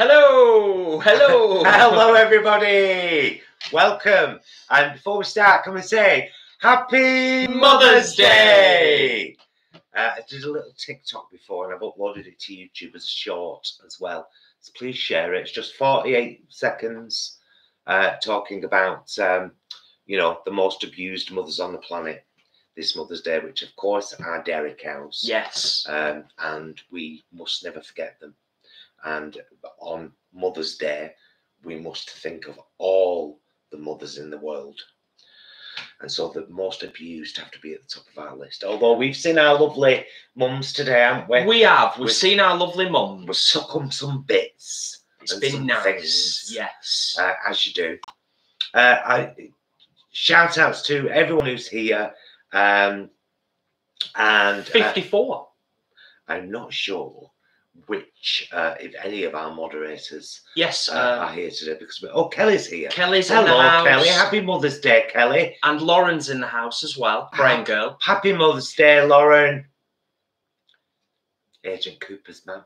Hello, hello, Hello, everybody. Welcome. And before we start, can we say Happy Mother's Day? Uh, I did a little TikTok before and I've uploaded it to YouTube as a short as well. So please share it. It's just 48 seconds uh, talking about, um, you know, the most abused mothers on the planet this Mother's Day, which of course are dairy cows. Yes, Um, and we must never forget them. And on Mother's Day, we must think of all the mothers in the world. And so the most abused have to be at the top of our list. Although we've seen our lovely mums today, haven't we? we have. We've we- seen our lovely mums. We've on some bits, It's been nice. things. Yes. uh, as you do. Uh, I shout outs to everyone who's here. Um, and uh, Fifty-four. I'm not sure which, uh, if any of our moderators yes. uh, Uh, are here today because we're, oh, Kelly's here. Kelly's in Hello, the house. Kelly. Happy Mother's Day, Kelly. and Lauren's in the house as well. Brain girl. Happy Mother's Day, Lauren. Agent Cooper's mum.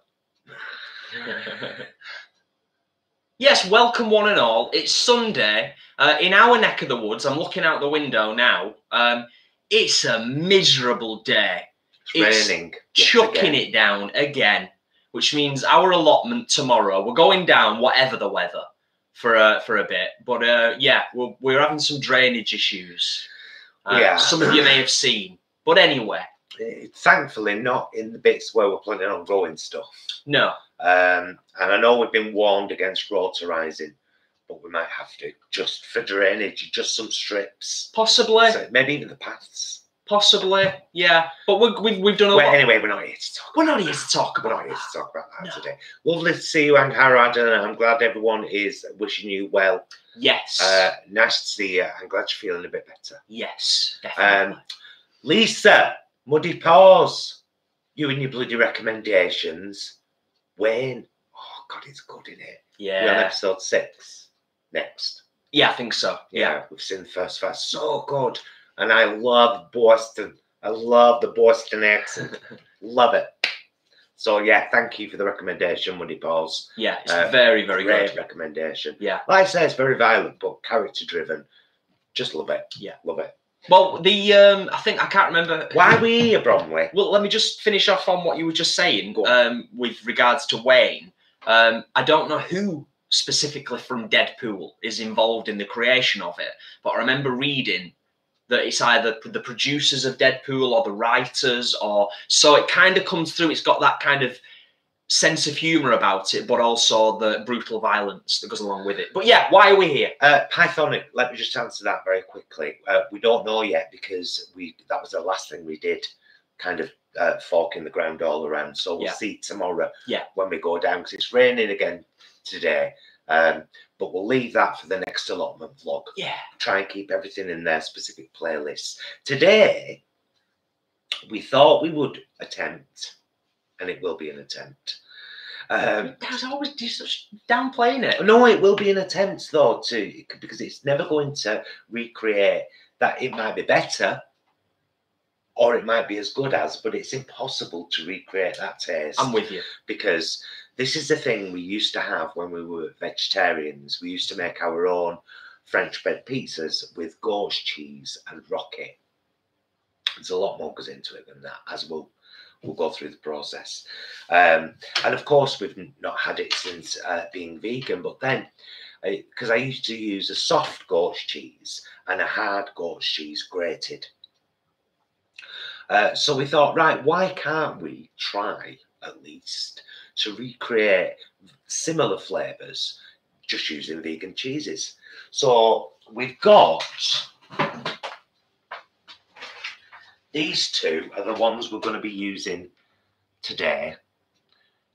yes, welcome one and all. It's Sunday uh, in our neck of the woods. I'm looking out the window now. Um, it's a miserable day. It's, It's raining. chucking again. it down again, which means our allotment tomorrow. We're going down, whatever the weather, for a for a bit. But uh, yeah, we're we're having some drainage issues. Uh, Yeah. some of you may have seen. But anyway, Eh, Thankfully, not in the bits where we're planning on growing stuff. no, Um, and I know we've been warned against rotorizing, but we might have to just for drainage, just some strips. possibly, So maybe even the paths. Possibly, yeah. But we, we've we've done a Well, lot. anyway, we're not here to talk. We're not here to talk We're about not here that. to talk about that No. today. Lovely to see you, and Harad, and I'm glad everyone is wishing you well. Yes, Uh, nice to see you. I'm glad you're feeling a bit better. yes, definitely. Um, Lisa, Muddy Paws, you and your bloody recommendations. Wayne, oh God, it's good in it. We're on yeah, episode six next. yeah, I think so. Yeah, Yeah, we've seen the first five. So good. And I love Boston. I love the Boston accent. love it. So yeah, thank you for the recommendation, Woody Balls. yeah, it's Uh, very very Great good. recommendation. Yeah. Like I say, it's very violent, but character driven. Just love it. Yeah. Love it. Well, the um, I think I can't remember Why are we here, Bromley? Well, let me just finish off on what you were just saying Go um, with regards to Wayne. Um, I don't know who specifically from Deadpool is involved in the creation of it, but I remember reading that it's either the producers of Deadpool or the writers, or so it kind of comes through. It's got that kind of sense of humor about it, but also the brutal violence that goes along with it. But yeah, why are we here? Uh, Pythonic, let me just answer that very quickly. Uh, we don't know yet because we that was the last thing we did, kind of uh, forking the ground all around. So we'll Yeah. see tomorrow Yeah. when we go down because it's raining again today. Um, but we'll leave that for the next allotment vlog. Yeah, Try and keep everything in their specific playlists. Today, we thought we would attempt, and it will be an attempt. Um, there's always just such downplaying it. no, it will be an attempt though to because it's never going to recreate that. It might be better, or it might be as good as, but it's impossible to recreate that taste I'm with you. because this is the thing we used to have when we were vegetarians. We used to make our own French bread pizzas with goat's cheese and rocket. There's a lot more goes into it than that, as we'll we'll go through the process. Um, and of course, we've not had it since uh, being vegan. But then, because I used to use a soft goat's cheese and a hard goat's cheese grated. Uh, so we thought, right, why can't we try at least to recreate similar flavors just using vegan cheeses? So we've got these two are the ones we're going to be using today.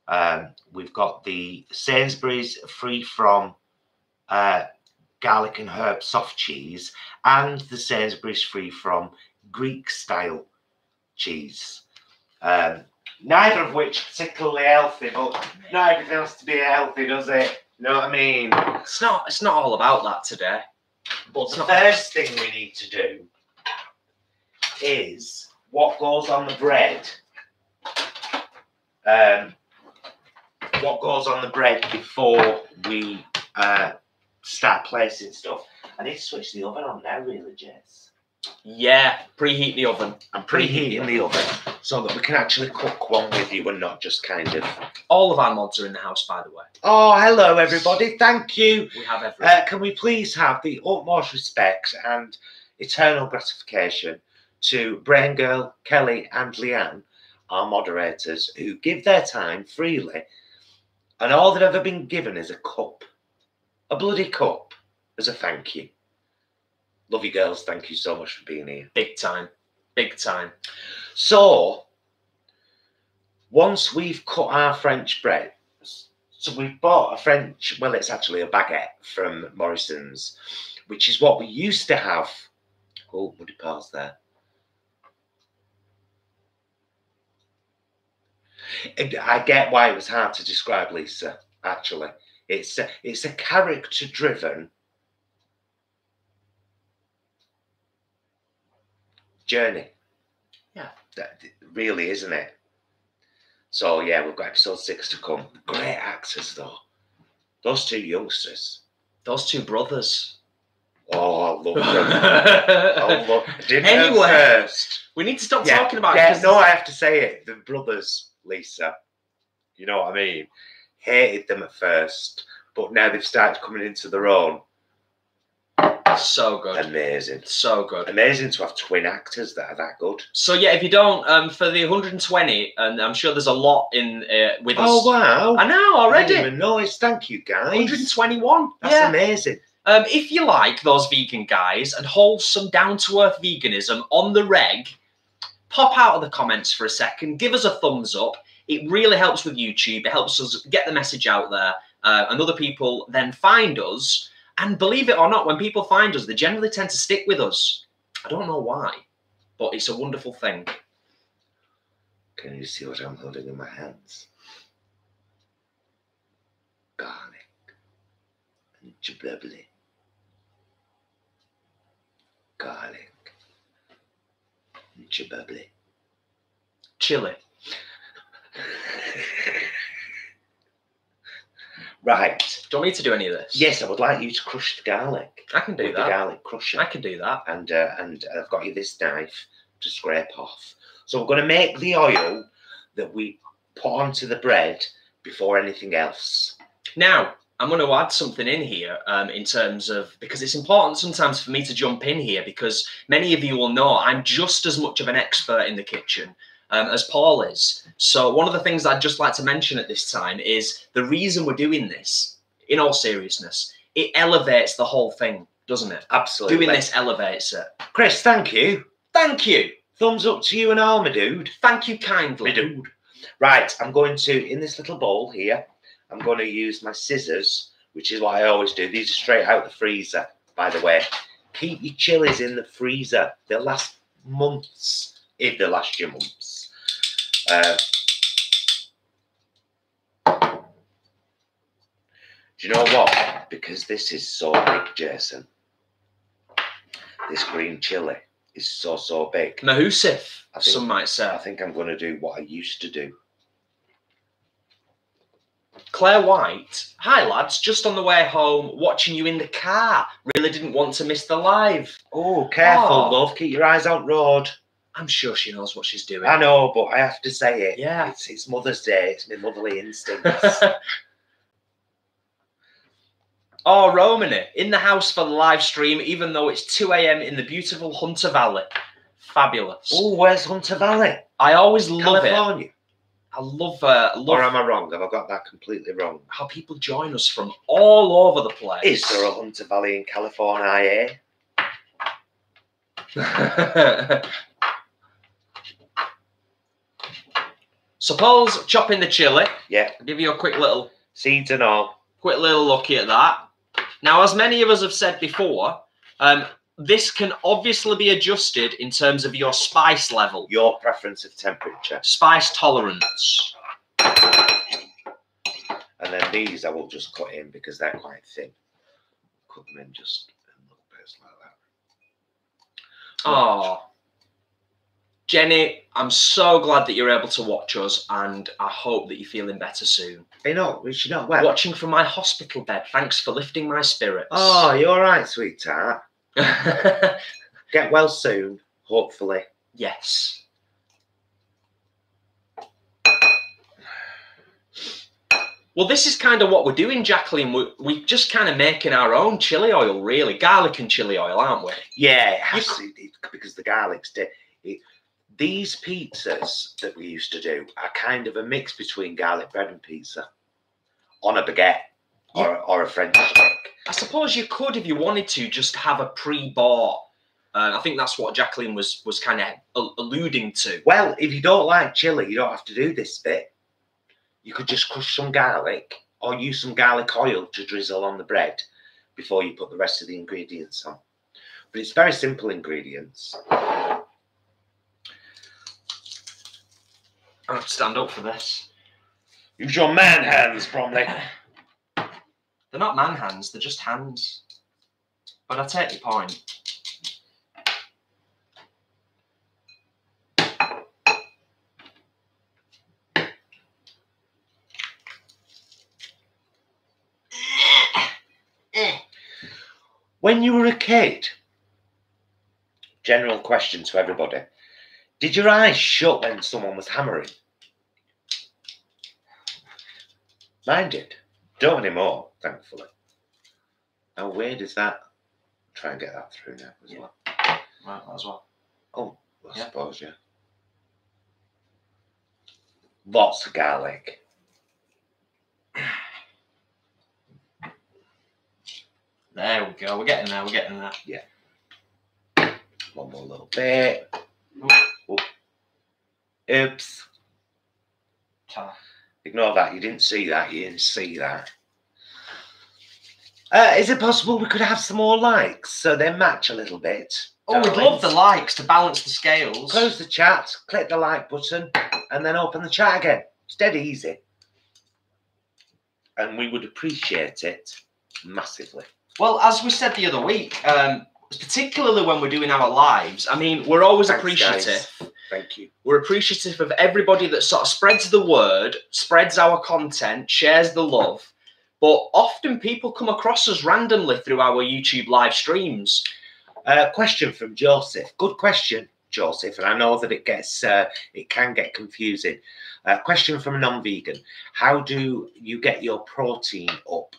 Um, we've got the Sainsbury's free from uh, garlic and herb soft cheese and the Sainsbury's free from Greek style cheese. Um, neither of which particularly healthy, but not everything has to be healthy, does it? You know what I mean? It's not. It's not all about that today. But the first thing we need to do is what goes on the bread. Um, what goes on the bread before we uh, start placing stuff. I need to switch the oven on now, really, Jess. Yeah, preheat the oven. I'm preheating the oven so that we can actually cook one with you and not just kind of. All of our mods are in the house, by the way. Oh, hello, everybody. Thank you. We have everything. Uh, can we please have the utmost respect and eternal gratification to Brain Girl, Kelly, and Leanne, our moderators, who give their time freely, and all they've ever been given is a cup, a bloody cup, as a thank you. Love you, girls. Thank you so much for being here. Big time. Big time. So, once we've cut our French bread, so we've bought a French, well, it's actually a baguette from Morrison's, which is what we used to have. Oh, would it pause there? I get why it was hard to describe Lisa, actually. It's a, it's a character driven journey. Yeah. That really, isn't it? So yeah, we've got episode six to come. Great actors though. Those two youngsters. Those two brothers. Oh, I love them. I love at Anyway, first. we need to stop Yeah, talking about it. No, I have to say it. The brothers, Lisa. You know what I mean? Hated them at first, but now they've started coming into their own. So good. Amazing. So good. Amazing to have twin actors that are that good. So yeah, if you don't, um, for the 120, and I'm sure there's a lot in uh, with us. Oh wow! I know I already. didn't even notice. Thank you, guys. 121. That's yeah. amazing. Um, if you like those vegan guys and wholesome, down to earth veganism on the reg, pop out of the comments for a second. Give us a thumbs up. It really helps with YouTube. It helps us get the message out there, uh, and other people then find us. And believe it or not, when people find us, they generally tend to stick with us. I don't know why, but it's a wonderful thing. Can you see what I'm holding in my hands? Garlic and chibubly. Garlic and chibubly. Chili. right. Do you want me to do any of this? Yes, I would like you to crush the garlic. I can do with the that. garlic crusher. I can do that. and uh, and I've got you this knife to scrape off. So we're going to make the oil that we put onto the bread before anything else. Now, I'm going to add something in here um, in terms of because it's important sometimes for me to jump in here because many of you will know I'm just as much of an expert in the kitchen um, as Paul is. So, one of the things I'd just like to mention at this time is the reason we're doing this, in all seriousness, it elevates the whole thing, doesn't it? Absolutely. Doing this elevates it. Chris, thank you. Thank you. Thumbs up to you and all, my dude. Thank you kindly. My dude. Right, I'm going to, in this little bowl here, I'm going to use my scissors, which is what I always do. These are straight out the freezer, by the way. Keep your chilies in the freezer. They'll last months, if they last you months. Uh, do you know what? Because this is so big, Jason. This green chili is so, so big. Mahusif, I think- some might say. I think I'm going to do what I used to do. Claire White, hi lads, just on the way home, watching you in the car. Really didn't want to miss the live. Oh, careful, Oh. love. Keep your eyes out road. I'm sure she knows what she's doing. I know, but I have to say it. Yeah. It's, it's Mother's Day. It's my motherly instincts. oh, Romany, in the house for the live stream, even though it's 2 a.m. in the beautiful Hunter Valley. Fabulous. oh, where's Hunter Valley? I always love it. California. I love, uh, Or am I wrong? Have I got that completely wrong? how people join us from all over the place. Is there a Hunter Valley in California? eh? Suppose chopping the chili. Yeah. I'll give you a quick little Seeds and all. quick little looky at that. Now, as many of us have said before, um, this can obviously be adjusted in terms of your spice level, Your preference of temperature. spice tolerance. And then these I will just cut in because they're quite thin. Cut them in just in little bits like that. Oh, Jenny, I'm so glad that you're able to watch us, and I hope that you're feeling better soon. You know, is she not well? Watching from my hospital bed. Thanks for lifting my spirits. Oh, you're all right, sweetheart? Get well soon, hopefully. yes. Well, this is kind of what we're doing, Jacqueline. We're, we're just kind of making our own chili oil, really. Garlic and chili oil, aren't we? Yeah, it has You to, it- because the garlic's di- These pizzas that we used to do are kind of a mix between garlic bread and pizza on a baguette or, or a French stick. I suppose you could, if you wanted to, just have a pre-bought. Uh, I think that's what Jacqueline was was kind of alluding to. Well, if you don't like chili, you don't have to do this bit. You could just crush some garlic or use some garlic oil to drizzle on the bread before you put the rest of the ingredients on. But it's very simple ingredients. I have to stand up for this. Use your man hands, Bromley. They're not man hands; they're just hands. But I take your point. When you were a kid, general question to everybody, did your eyes shut when someone was hammering? Mine did. Don't anymore, thankfully. How weird is that? Try and get that through now as Yeah. well. Right, as well. Oh, I Yeah. suppose, yeah. Lots of garlic. There we go. We're getting there. We're getting there. Yeah. One more little bit. Oh. Oops. Ignore that. You didn't see that. You didn't see that. Uh, is it possible we could have some more likes so they match a little bit? Oh, we'd love the likes to balance the scales. Close the chat, click the like button, and then open the chat again. It's dead easy. And we would appreciate it massively. Well, as we said the other week, um, particularly when we're doing our lives, I mean, we're always Thanks, appreciative. guys. Thank you. We're appreciative of everybody that sort of spreads the word, spreads our content, shares the love. But often people come across us randomly through our YouTube live streams. Uh, question from Joseph. Good question, Joseph. And I know that it gets uh, it can get confusing. Uh, question from a non-vegan: How do you get your protein up?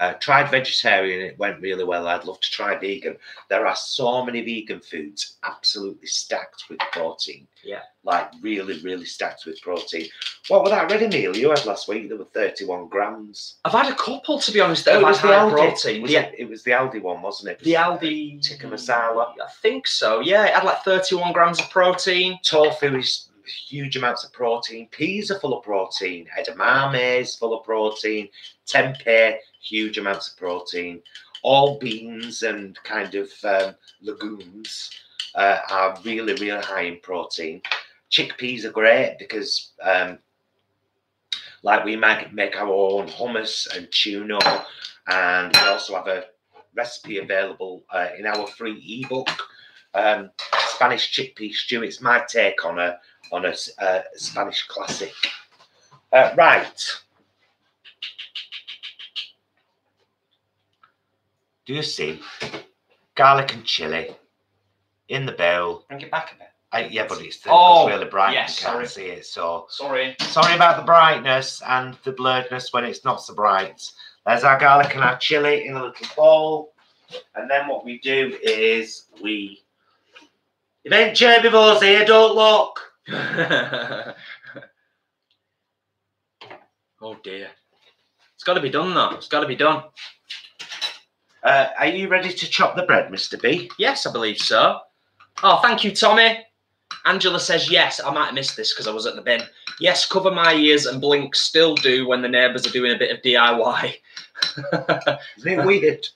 Uh, tried vegetarian, it went really well. I'd love to try vegan. There are so many vegan foods absolutely stacked with protein. Yeah. Like really, really stacked with protein. What was that ready meal you had last week? There were 31 grams. I've had a couple, to be honest, that Oh, it was the Aldi. protein. Was The, it, it was the Aldi one, wasn't it? the Aldi Tikka masala. I think so. Yeah, it had like 31 grams of protein. tofu is huge amounts of protein. Peas are full of protein. Edamame is full of protein. Tempeh, huge amounts of protein. All beans and kind of um, legumes uh, are really, really high in protein. Chickpeas are great because, um, like, we might make our own hummus and tuna, and we also have a recipe available uh, in our free ebook. Um, Spanish chickpea stew. It's my take on a on a, uh, Spanish classic. Uh, right. Do you see garlic and chili in the bowl? Bring it back a bit. I, yeah, but it's, the, Oh, really bright. yes, you can't sorry. see it. So Sorry. sorry about the brightness and the blurredness when it's not so bright. There's our garlic and our chili in a little bowl. And then what we do is we event herbivores here, don't look. oh dear. It's got to be done though. It's got to be done. Uh, are you ready to chop the bread, Mr. B? Yes, I believe so. Oh, thank you, Tommy. Angela says yes. I might have missed this because I was at the bin. Yes, cover my ears and blink still do when the neighbours are doing a bit of DIY. Isn't it weird?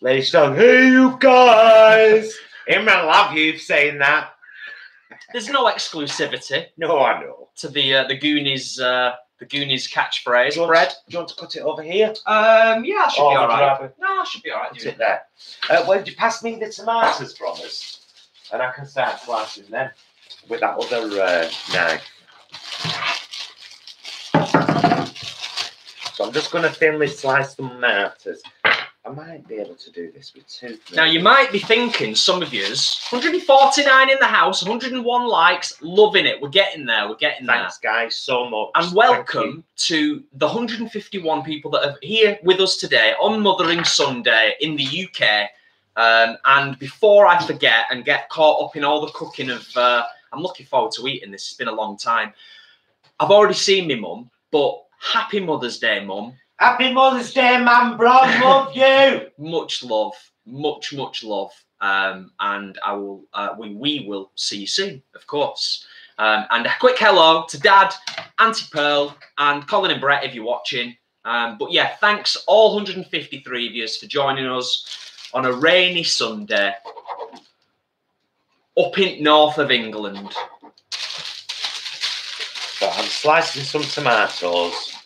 Lady Stone, hey you guys! Imran love you for saying that. There's no exclusivity No, I know. to the uh, the Goonies uh, the Goonies catchphrase. Do you, want, Bread. do you want to cut it over here? Um, yeah, I should Or be all you right. rather No, I should be all right. Put it there. Uh, well, you pass me the tomatoes from us? and I can start slicing them with that other uh, knife. So I'm just going to thinly slice the tomatoes. I might be able to do this with two. Now you might be thinking, some of yous, 149 in the house, 101 likes, loving it. We're getting there. We're getting there. Thanks, guys, so much. And welcome to the 151 people that are here with us today on Mothering Sunday in the UK. Um, and before I forget and get caught up in all the cooking of, uh, I'm looking forward to eating this. It's been a long time. I've already seen my mum, but happy Mother's Day, mum. Happy Mother's Day, man, bro. Love you. Much love, much much love. Um, and I will, uh, we we will see you soon, of course. Um, and a quick hello to Dad, Auntie Pearl, and Colin and Brett if you're watching. Um, but yeah, thanks all 153 of you for joining us on a rainy Sunday up in north of England. But I'm slicing some tomatoes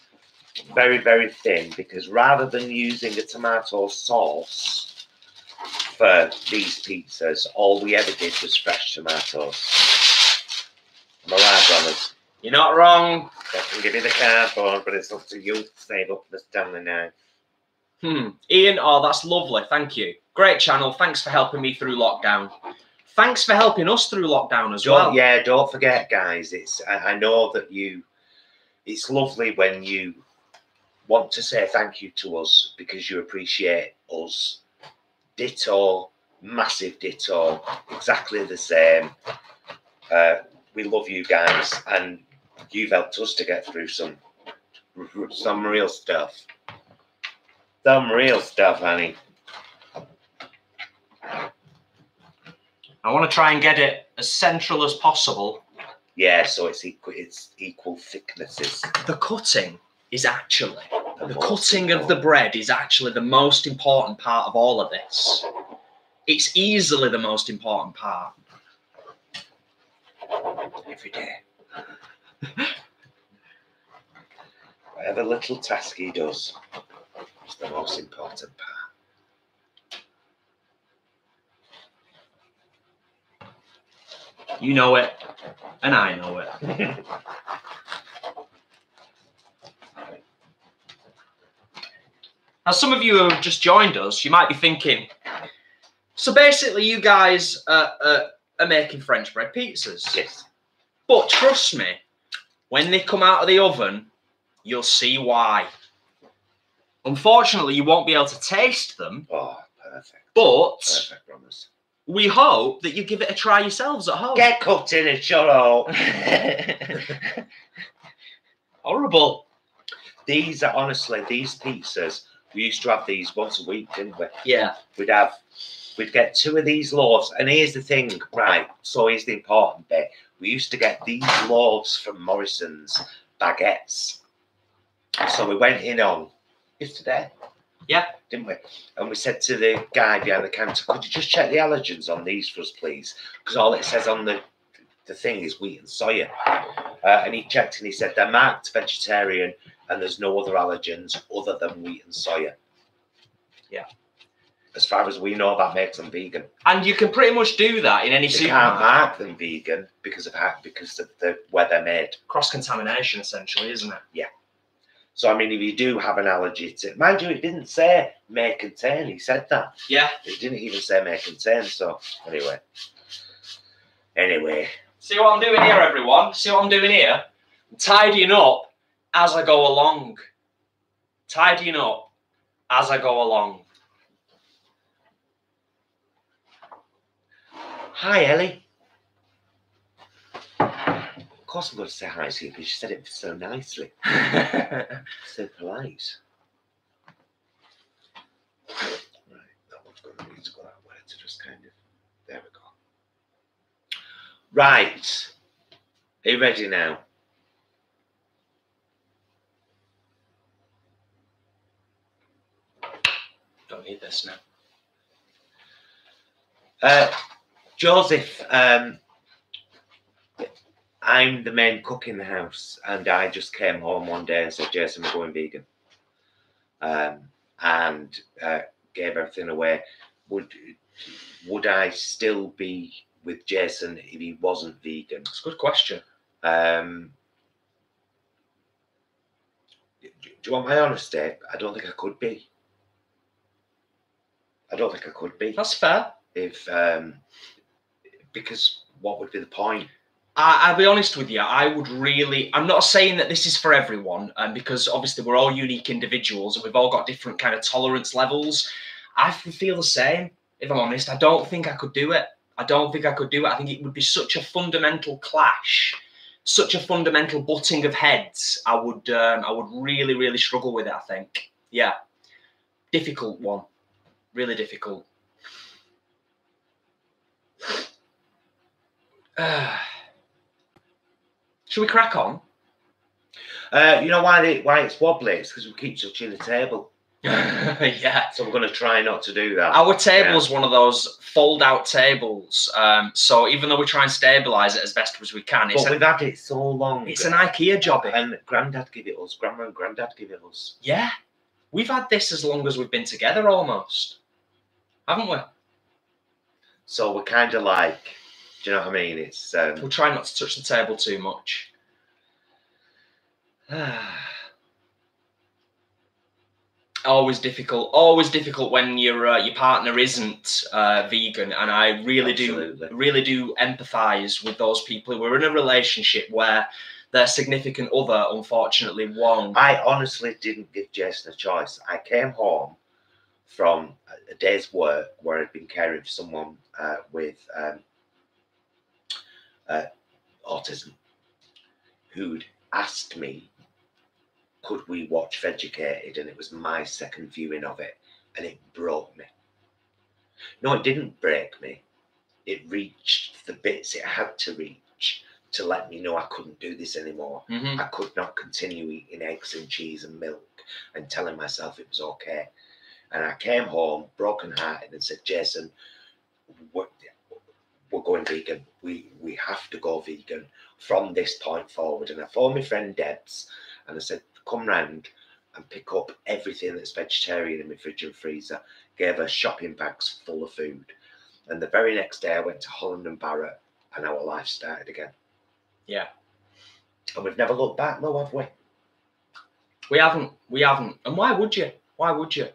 very, very thin because rather than using a tomato sauce for these pizzas, all we ever did was fresh tomatoes. Am I right, Ronald? You're not wrong. I can give you the cardboard, but it's up to you to save up the Stanley knife. Hmm. Ian, oh, that's lovely. Thank you. Great channel. Thanks for helping me through lockdown. Thanks for helping us through lockdown as Don't, well. Yeah, don't forget, guys. It's I, I know that you. It's lovely when you want to say thank you to us because you appreciate us. Ditto, massive ditto, exactly the same. Uh, we love you guys, and you've helped us to get through some some real stuff. Some real stuff, honey. I want to try and get it as central as possible. Yeah, so it's equal. It's equal thicknesses. The cutting is actually the cutting of the bread is actually the most important part of all of this. It's easily the most important part. every day. Whatever little task he does is the most important part. You know it, and I know it. Now, some of you who have just joined us, you might be thinking, so basically, you guys uh, uh, are making French bread pizzas. yes. But trust me, when they come out of the oven, you'll see why. Unfortunately, you won't be able to taste them, Oh, perfect. but Perfect, promise. we hope that you give it a try yourselves at home. Get cooked in shut up. Horrible. These are honestly these pizzas. We used to have these once a week, didn't we? Yeah. We'd have, we'd get two of these loaves. And here's the thing, right? So here's the important bit. We used to get these loaves from Morrison's baguettes. So we went in on yesterday. Yeah. Didn't we? And we said to the guy behind the counter, could you just check the allergens on these for us, please? Because all it says on the the thing is wheat and soya. Uh, and he checked and he said they're marked vegetarian and there's no other allergens other than wheat and soya. Yeah. As far as we know, that makes them vegan. And you can pretty much do that in any They can't mark them vegan because of how because of the where they're made. Cross contamination, essentially, isn't it? Yeah. So I mean, if you do have an allergy to, it, mind you, it didn't say may contain. He said that. Yeah. It didn't even say may contain. So anyway, anyway, See what I'm doing here, everyone? See what I'm doing here? I'm tidying up as I go along. Tidying up as I go along. hi Ellie. Of course, I'm going to say hi to you because you said it so nicely, so polite. Right, that one's going to need to go that way to just kind of. There we go. Right. Are you ready now? Don't need this now. Uh, Joseph, um, I'm the main cook in the house, and I just came home one day and said, Jason, we're going vegan. Um, and uh, gave everything away. Would would I still be with Jason if he wasn't vegan? It's a good question. Um, do you want my honest honesty? I don't think I could be. I don't think I could be That's fair. if um, because what would be the point? I, I'll be honest with you. I would really. I'm not saying that this is for everyone, um, because obviously we're all unique individuals and we've all got different kind of tolerance levels. I feel the same. If I'm honest, I don't think I could do it. I don't think I could do it. I think it would be such a fundamental clash, such a fundamental butting of heads. I would. Um, I would really, really struggle with it. I think. Yeah, difficult one. Really difficult. Uh, should we crack on? Uh, you know why why it's wobbly? It's because we keep touching the table. yeah. So we're going to try not to do that. Our table's one of those fold-out tables. Um, so even though we try and stabilise it as best as we can, it's, but we've had it so long. it's an IKEA job. and Grandad give it us. Grandma and Granddad gave it us. Yeah, we've had this as long as we've been together, almost, haven't we? So we're kind of like, do you know what I mean? It's um, We'll try not to touch the table too much. always difficult. Always difficult when your uh, your partner isn't uh, vegan, and I really Absolutely. do really do empathise with those people who are in a relationship where their significant other unfortunately won't. I honestly didn't give Jason a choice. I came home from a- a day's work where I'd been caring for someone uh, with um, uh, autism who'd asked me, could we watch Vegucated? And it was my second viewing of it, and it broke me. No, it didn't break me. It reached the bits it had to reach to let me know I couldn't do this anymore. Mhm. I could not continue eating eggs and cheese and milk and telling myself it was okay. And I came home broken hearted and said, Jason, we're, we're going vegan. We we have to go vegan from this point forward. And I phoned my friend Debs and I said, come round and pick up everything that's vegetarian in my fridge and freezer. Gave her shopping bags full of food. And the very next day I went to Holland and Barrett and our life started again. Yeah. And we've never looked back, though, have we? We haven't. We haven't. And why would you? Why would you?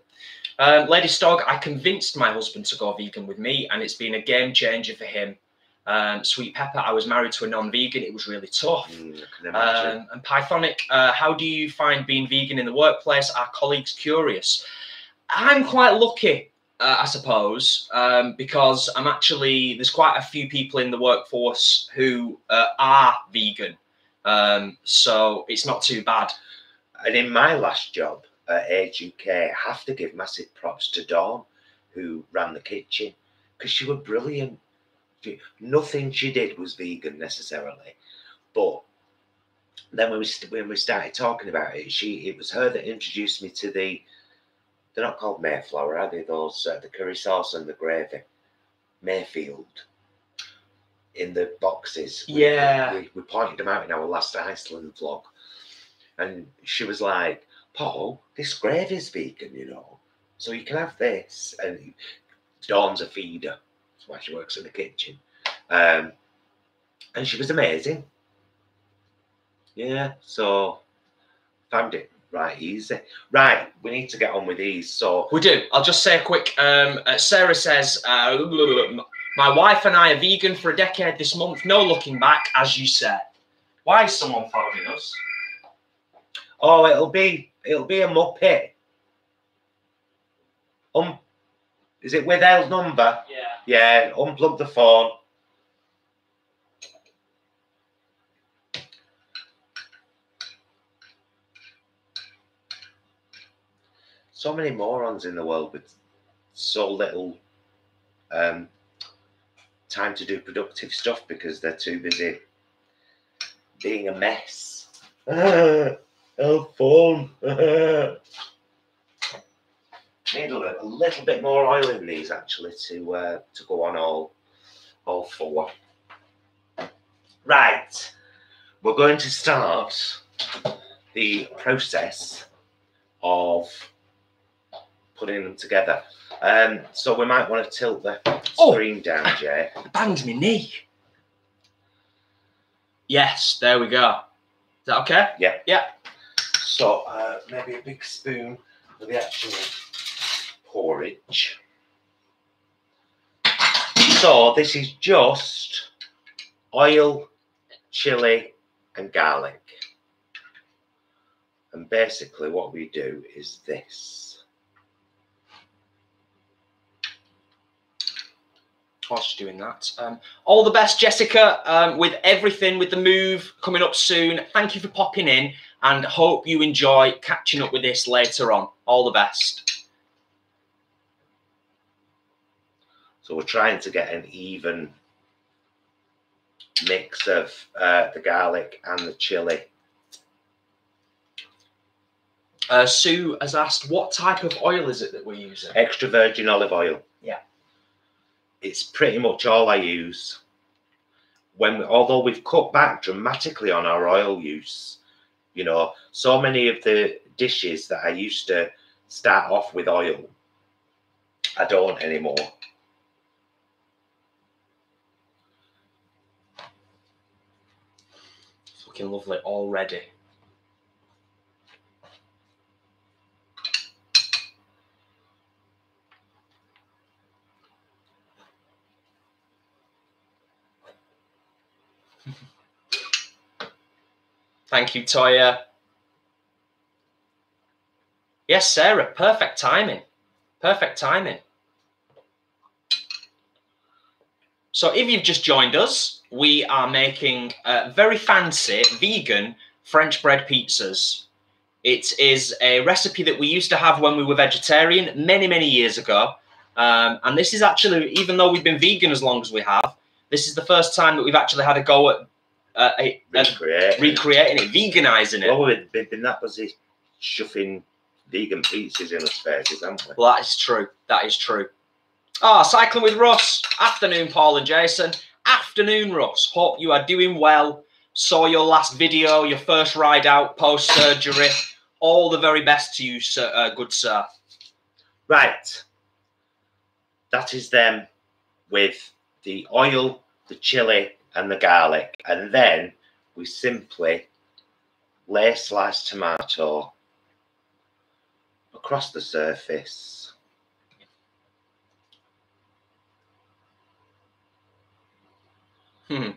Um, Lady Stog, I convinced my husband to go vegan with me, and it's been a game changer for him. Um, Sweet Pepper, I was married to a non-vegan. It was really tough. Mm, I can imagine. Um, and Pythonic, uh, how do you find being vegan in the workplace? Are colleagues curious? I'm quite lucky, uh, I suppose, um, because I'm actually there's quite a few people in the workforce who uh, are vegan, um, so it's not too bad. And in my last job at Age UK, I have to give massive props to Dawn, who ran the kitchen, because she was brilliant. She- nothing she did was vegan necessarily, but then when we when we started talking about it, she it was her that introduced me to the. They're not called Mayflower, are they? Those uh, the curry sauce and the gravy, Mayfield. In the boxes, We- Yeah. we, we pointed them out in our last Iceland vlog, and she was like, Paul, this gravy's vegan, you know. So you can have this. And Dawn's a feeder. That's why she works in the kitchen. Um, and she was amazing. Yeah, so found it right easy. Right, we need to get on with these. So We do. I'll just say a quick. Um, uh, Sarah says, uh, "My wife and I are vegan for a decade this month. No looking back, as you said." Why is someone following us? oh it'll be it'll be a muppet. Um is it with L's number? Yeah. Yeah, unplug the phone. So many morons in the world with so little um, time to do productive stuff because they're too busy being a mess. Have fun. Need a, a little bit more oil in these actually to uh, to go on all all four. Right, we're going to start the process of putting them together. Um, so we might want to tilt the Oh. screen down, Jay. Banged me knee. Yes, there we go. Is that okay? Yeah. Yeah. So uh, maybe a big spoon for the actual porridge. So this is just oil, chili, and garlic. And basically, what we do is this. Whilst you're doing that, um, all the best, Jessica, um, with everything, with the move coming up soon. Thank you for popping in, and hope you enjoy catching up with this later on. All the best. So we're trying to get an even mix of uh, the garlic and the chili. Uh, Sue has asked, what type of oil is it that we're using? Extra virgin olive oil. Yeah. It's pretty much all I use. When we, although we've cut back dramatically on our oil use, you know, so many of the dishes that I used to start off with oil, I don't anymore. Lovely already. Thank you, Toya. Yes, Sarah, perfect timing. Perfect timing. So, if you've just joined us, we are making uh, very fancy vegan French bread pizzas. It is a recipe that we used to have when we were vegetarian many, many years ago. Um, and this is actually, even though we've been vegan as long as we have, this is the first time that we've actually had a go at uh, a, Recreate. recreating it, veganizing it. Well, we've been that busy shoving vegan pizzas in us faces, haven't we? Well, that is true. That is true. Ah, cycling with Russ. Afternoon, Paul and Jason. Afternoon, Russ. Hope you are doing well. Saw your last video, your first ride out post surgery. All the very best to you, sir, uh, good sir. Right. That is them with the oil, the chili, and the garlic. And then we simply lay sliced tomato across the surface. Hmm.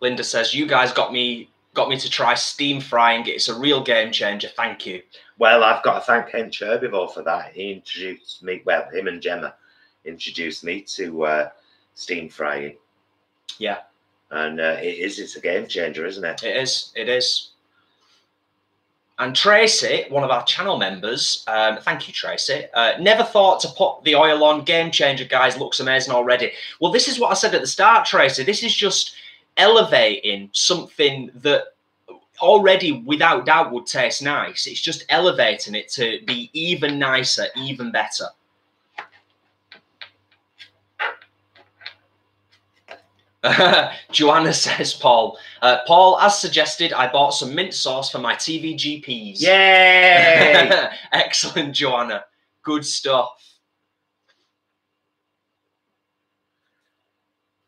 Linda says, "You guys got me got me to try steam frying. It's a real game changer. Thank you." Well, I've got to thank Hench Herbivore for that. He introduced me, well, him and Gemma introduced me to uh, steam frying. Yeah. And uh, it is, it's a game changer, isn't it? It is. It is. And Tracy, one of our channel members, um, thank you, Tracy. Uh, never thought to put the oil on. Game changer, guys. Looks amazing already. Well, this is what I said at the start, Tracy. This is just elevating something that already, without doubt, would taste nice. It's just elevating it to be even nicer, even better. Joanna says, Paul. Uh, Paul, as suggested, I bought some mint sauce for my TVGPs. Yay! Excellent, Joanna. Good stuff.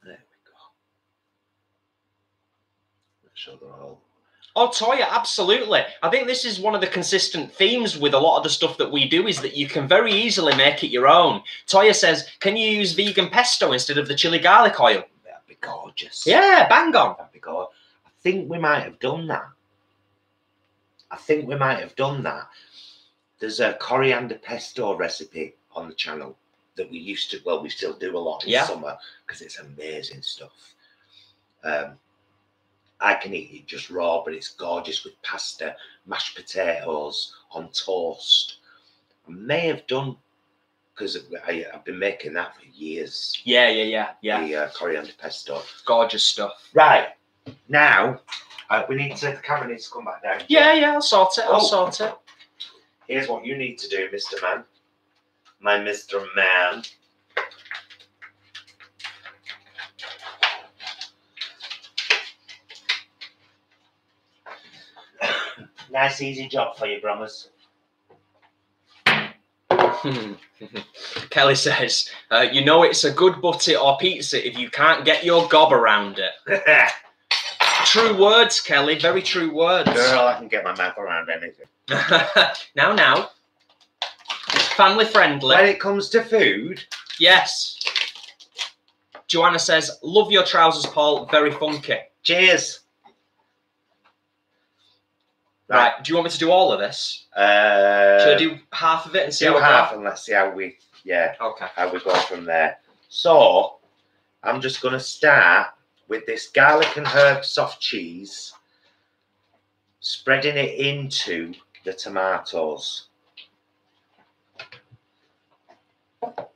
there we go. So they're all Oh, Toya, absolutely. I think this is one of the consistent themes with a lot of the stuff that we do is that you can very easily make it your own. Toya says, can you use vegan pesto instead of the chili garlic oil? Be gorgeous. Yeah, bang on. That'd be gorgeous. I think we might have done that. I think we might have done that. There's a coriander pesto recipe on the channel that we used to, well, we still do a lot in Yeah. summer because it's amazing stuff. Um, I can eat it just raw, but it's gorgeous with pasta, mashed potatoes on toast. I may have done because I've been making that for years. Yeah, yeah, yeah, yeah. The uh, coriander pesto. Gorgeous stuff. Right now, uh, we need to. The camera needs to come back down. Yeah, yeah, I'll sort it. I'll Oh. sort it. Here's what you need to do, Mr. Man. My Mr. Man. nice, easy job for you, Brummers. Kelly says, uh, "You know it's a good butty or pizza if you can't get your gob around it." True words, Kelly. Very true words. Girl, I can get my mouth around anything. now, now, it's family friendly. When it comes to food, Yes. Joanna says, "Love your trousers, Paul. Very funky." cheers. Right. Do you want me to do all of this? Uh, Should I do half of it and see do how half and let's see how we, yeah, Okay. how we go from there. So, I'm just going to start with this garlic and herb soft cheese, spreading it into the tomatoes.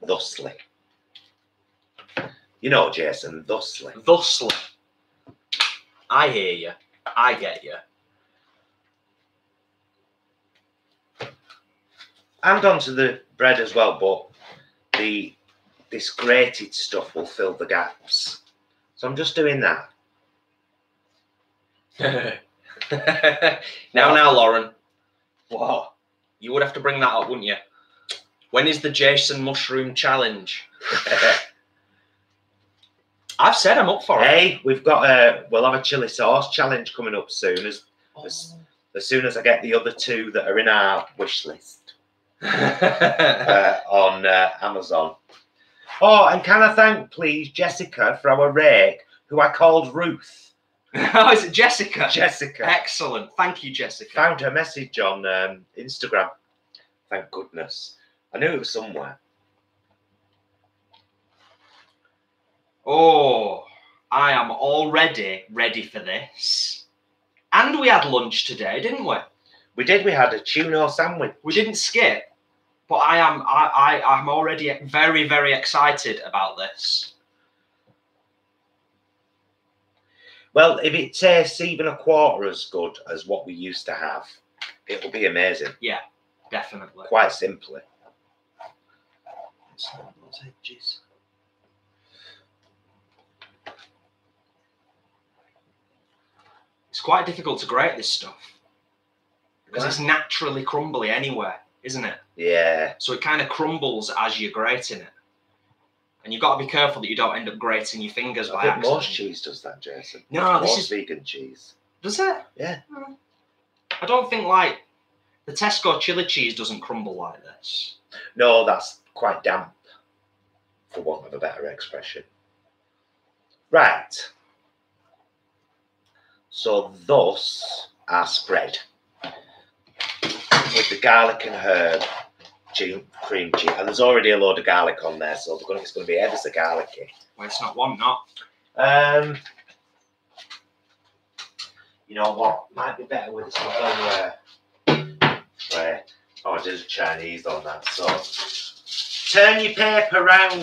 Thusly. You know, Jason, thusly. Thusly. I hear you. I get you. And onto the bread as well, but the this grated stuff will fill the gaps. So I'm just doing that. now, now, Lauren, What? you would have to bring that up, wouldn't you? When is the Jason Mushroom Challenge? I've said I'm up for it. hey, we've got a we'll have a chili sauce challenge coming up soon as as, oh. as soon as I get the other two that are in our wish list uh, on uh, Amazon. Oh, and can I thank please Jessica for our rake, who I called Ruth. oh, is it Jessica? Jessica. Excellent. Thank you, Jessica. Found her message on um, Instagram. Thank goodness. I knew it was somewhere. Oh, I am already ready for this. And we had lunch today, didn't we? We did. We had a tuna sandwich. We didn't skip, but I am I, I I'm already very very excited about this. Well, if it tastes even a quarter as good as what we used to have, it'll be amazing. Yeah, definitely. Quite simply. Those edges. It's quite difficult to grate this stuff because it's naturally crumbly anyway, isn't it? Yeah. So it kind of crumbles as you're grating it. And you've got to be careful that you don't end up grating your fingers by think accident. most cheese does that, Jason. No, this most is vegan cheese. does it? Yeah. I don't think like the Tesco chili cheese doesn't crumble like this. No, that's quite damp, for want of a better expression. Right. So thus our spread with the garlic and herb cream cheese, and there's already a load of garlic on there, so they're gonna- it's going to be ever so garlicky. Well, it's not one, not. Um, you know what? Might be better with this other uh, tray. Oh, I did Chinese on that. So turn your paper round.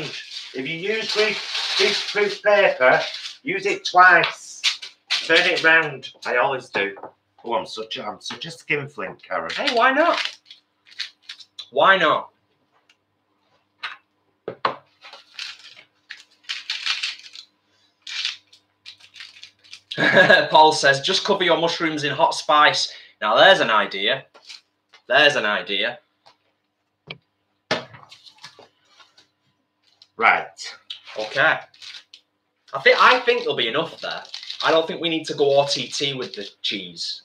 If you use grease, grease-proof paper, use it twice. Turn it round. I always do. Oh, I'm such a, I'm such a skinflint, Karen. Hey, why not? Why not? Paul says, just cover your mushrooms in hot spice. Now, there's an idea. There's an idea. Right. Okay. I think I think there'll be enough there. I don't think we need to go OTT with the cheese.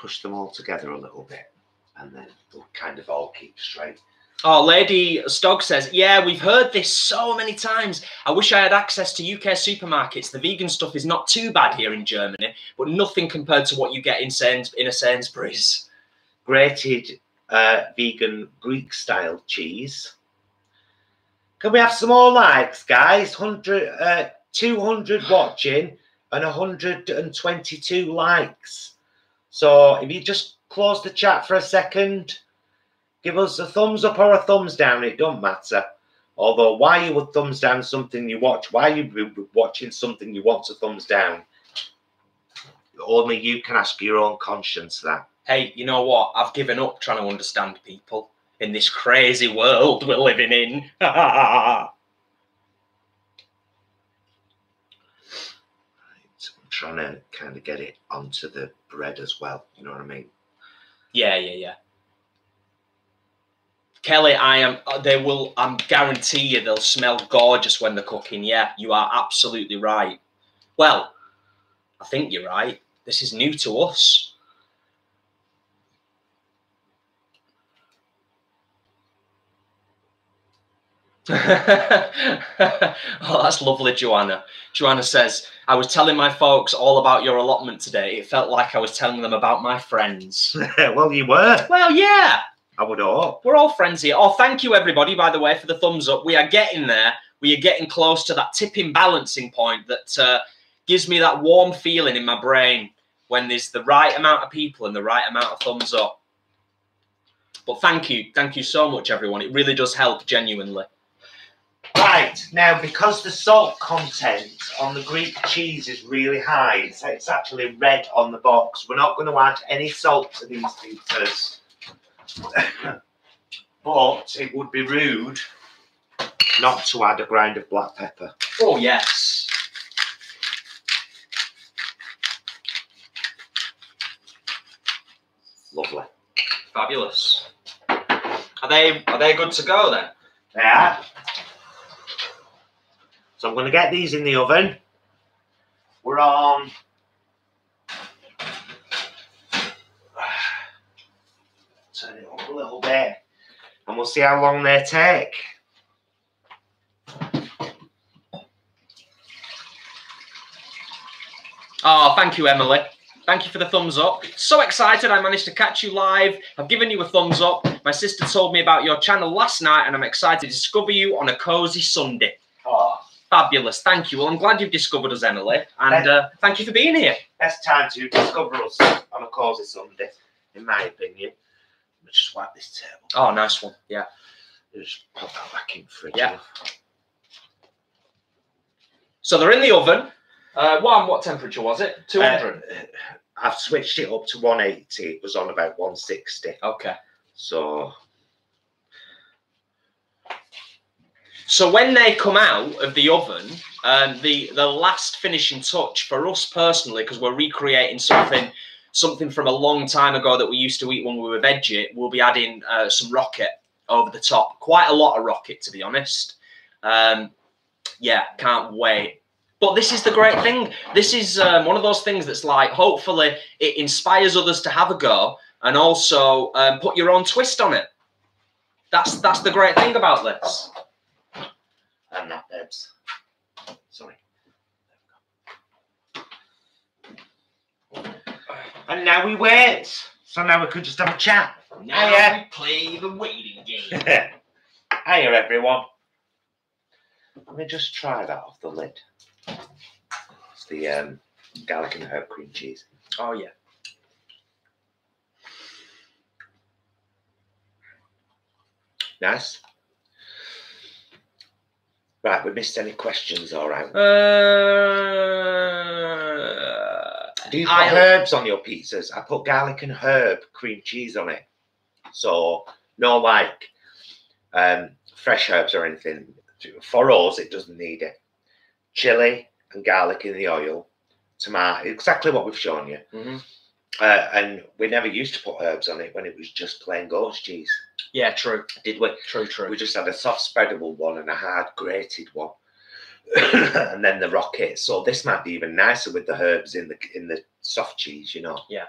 Push them all together a little bit, and then they'll kind of all keep straight. Oh, Lady Stog says, Yeah, we've heard this so many times. I wish I had access to UK supermarkets. The vegan stuff is not too bad here in Germany, but nothing compared to what you get in, Sains- in a Sainsbury's. grated uh, vegan Greek style cheese. Can we have some more likes, guys? 100, uh, 200 watching and 122 likes. So if you just close the chat for a second, give us a thumbs up or a thumbs down, it don't matter. Although why you would thumbs down something you watch, why you be watching something you want to thumbs down, only you can ask your own conscience that. Hey, you know what? I've given up trying to understand people in this crazy world we're living in. Right, I'm trying to kind of get it onto the bread as well. You know what I mean? Yeah, yeah, yeah. Kelly, I am. uh, They will. I'm guarantee you, they'll smell gorgeous when they're cooking. Yeah, you are absolutely right. Well, I think you're right. This is new to us. oh, that's lovely, Joanna. Joanna says, I was telling my folks all about your allotment today. It felt like I was telling them about my friends. well, you were. Well, yeah, I would hope. we're all friends here. Oh, thank you, everybody, by the way, for the thumbs up. We are getting there. We are getting close to that tipping balancing point that uh, gives me that warm feeling in my brain when there's the right amount of people and the right amount of thumbs up. But thank you. Thank you so much, everyone. It really does help, genuinely. Right now, because the salt content on the Greek cheese is really high, it's, it's actually red on the box. We're not going to add any salt to these pizzas, but it would be rude not to add a grind of black pepper. Oh, yes. Lovely. Fabulous. Are they are they good to go then? Yeah. So I'm going to get these in the oven. We're on. Turn it up a little bit, and we'll see how long they take. Oh, thank you, Emily. Thank you for the thumbs up. So excited I managed to catch you live. I've given you a thumbs up. My sister told me about your channel last night, and I'm excited to discover you on a cozy Sunday. Oh, Fabulous. Thank you. Well, I'm glad you've discovered us, Emily. And uh, thank you for being here. best time to discover us on a cozy Sunday, in my opinion. Let me just wipe this table. Oh, nice one. Yeah. Just pop that back in the fridge. Yeah. So they're in the oven. Uh, one, what temperature was it? 200. Uh, I've switched it up to 180. It was on about 160. okay. So So when they come out of the oven, um, the the last finishing touch for us personally, because we're recreating something something from a long time ago that we used to eat when we were veggie, we'll be adding uh, some rocket over the top. Quite a lot of rocket, to be honest. Um, yeah, can't wait. But this is the great thing. This is um, one of those things that's like, hopefully, it inspires others to have a go and also um, put your own twist on it. That's that's the great thing about this. And that Debs. Sorry. And now we wait. So now we could just have a chat. Now yeah. we play the waiting game. Hiya everyone. Let me just try that off the lid. It's the um, garlic and herb cream cheese. Oh yeah. Nice. Right, we missed any questions, all right. Uh, Do you put I- herbs on your pizzas? I put garlic and herb cream cheese on it. So no like um, fresh herbs or anything. For us, it doesn't need it. Chili and garlic in the oil, tomato, exactly what we've shown you. Mhm. Uh, and we never used to put herbs on it when it was just plain goat's cheese, Yeah, true, did we? true, true. We just had a soft spreadable one and a hard grated one. and then the rocket. So this might be even nicer with the herbs in the in the soft cheese, you know. Yeah,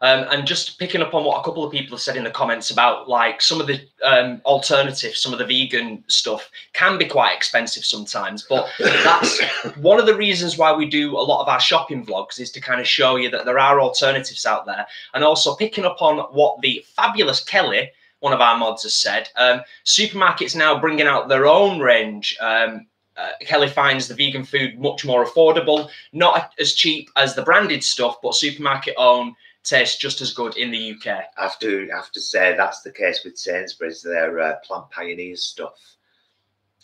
um, and just picking up on what a couple of people have said in the comments about like some of the um, alternatives, some of the vegan stuff can be quite expensive sometimes. But that's one of the reasons why we do a lot of our shopping vlogs is to kind of show you that there are alternatives out there. And also picking up on what the fabulous Kelly, one of our mods, has said. Um, supermarkets now bringing out their own range. Um, uh, Kelly finds the vegan food much more affordable, not as cheap as the branded stuff, but supermarket owned tastes just as good in the UK. I have to I have to say that's the case with Sainsbury's. Their uh, plant pioneers stuff.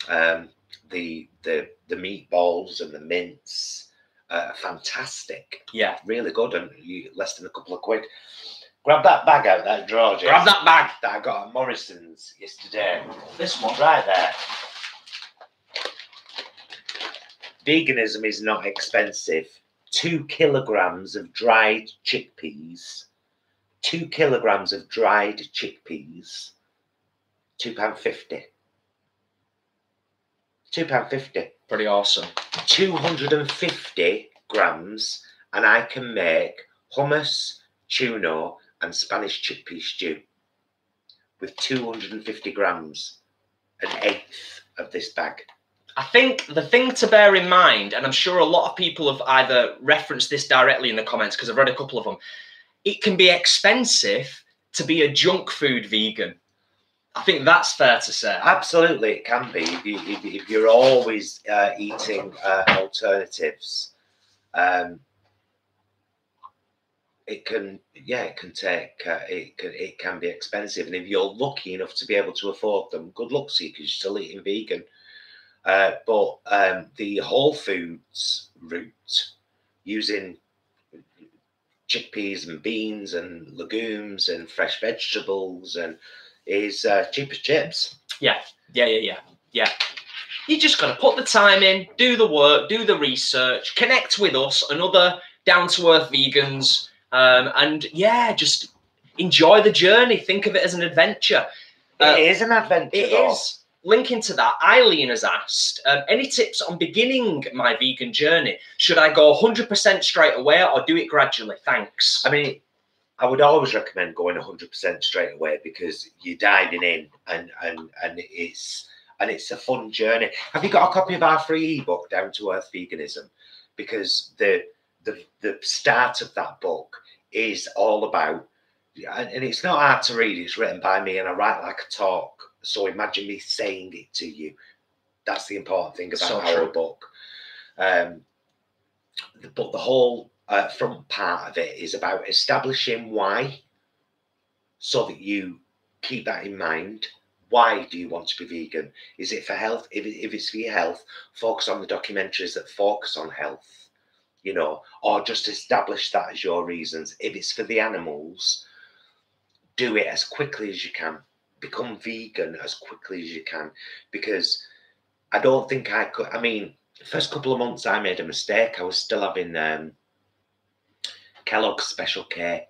Um, the the the meatballs and the mince are fantastic. Yeah. Really good and you, less than a couple of quid. Grab that bag out that drawer, Grab that bag. that I got at Morrison's yesterday. This one. Right there. Veganism is not expensive two kilograms of dried chickpeas, two kilograms of dried chickpeas, two pound fifty. Two pound fifty. Pretty awesome. 250 grams, and I can make hummus, tuna, and Spanish chickpea stew with 250 grams, an eighth of this bag. I think the thing to bear in mind, and I'm sure a lot of people have either referenced this directly in the comments because I've read a couple of them, it can be expensive to be a junk food vegan. I think that's fair to say. Absolutely, it can be if, you, you're always uh, eating uh, alternatives. Um, it can, yeah, it can take, uh, it can, it can be expensive, and if you're lucky enough to be able to afford them, good luck to you because you're still eating vegan. Uh, but um, the Whole Foods route, using chickpeas and beans and legumes and fresh vegetables and is uh, cheap as chips. Yeah, yeah, yeah, yeah, yeah. You just got to put the time in, do the work, do the research, connect with us and other down to earth vegans, um, and yeah, just enjoy the journey. Think of it as an adventure. Uh, it is an adventure. It though. is. Linking to that, Eileen has asked, um, any tips on beginning my vegan journey? Should I go 100% straight away or do it gradually? Thanks. I mean, I would always recommend going 100% straight away because you're diving in and and and it's and it's a fun journey. Have you got a copy of our free ebook, Down to Earth Veganism? Because the the the start of that book is all about and and it's not hard to read. It's written by me, and I write like a talk. So imagine me saying it to you. That's the important thing about So our book. Um, but the whole uh, front part of it is about establishing why, so that you keep that in mind. Why do you want to be vegan? Is it for health? If, it, if it's for your health, focus on the documentaries that focus on health, you know, or just establish that as your reasons. If it's for the animals, do it as quickly as you can. Become vegan as quickly as you can because I don't think I could. I mean, first couple of months I made a mistake. I was still having um, Kellogg's Special K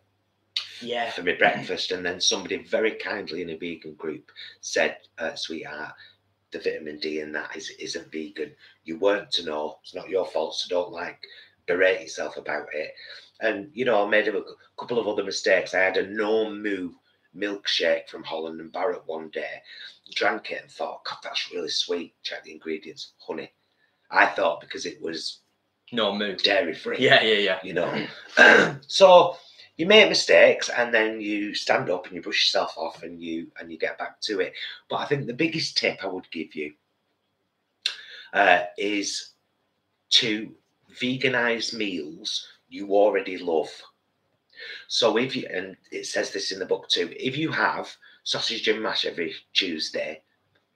Yeah. for my breakfast, and then somebody very kindly in a vegan group said, uh, "Sweetheart, the vitamin D in that is isn't vegan. You weren't to know. It's not your fault. So don't like berate yourself about it." And you know, I made a couple of other mistakes. I had a no moo milkshake from Holland and Barrett one day, drank it and thought, "God, that's really sweet." Check the ingredients, honey. I thought because it was No Moo. dairy free Yeah, yeah, yeah. you know. so you make mistakes and then you stand up and you brush yourself off and you and you get back to it. But I think the biggest tip I would give you uh, is to veganize meals you already love. So if you and it says this in the book too, if you have sausage and mash every Tuesday,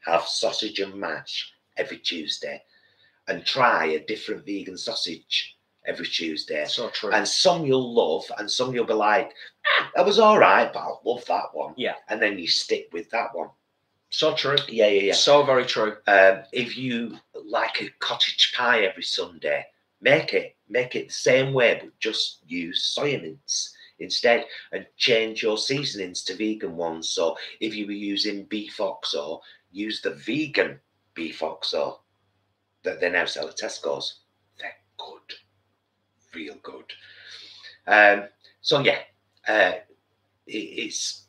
have sausage and mash every Tuesday, and try a different vegan sausage every Tuesday. So true. And some you'll love, and some you'll be like, "Ah, that was all right, but I love that one. Yeah. And then you stick with that one. so true. Yeah, yeah, yeah. So very true. Um, if you like a cottage pie every Sunday, make it. Make it the same way, but just use soya mince instead and change your seasonings to vegan ones. So if you were using beef oxo, use the vegan beef oxo that they now sell at Tesco's. They're good. Real good. Um, so yeah, uh, it, it's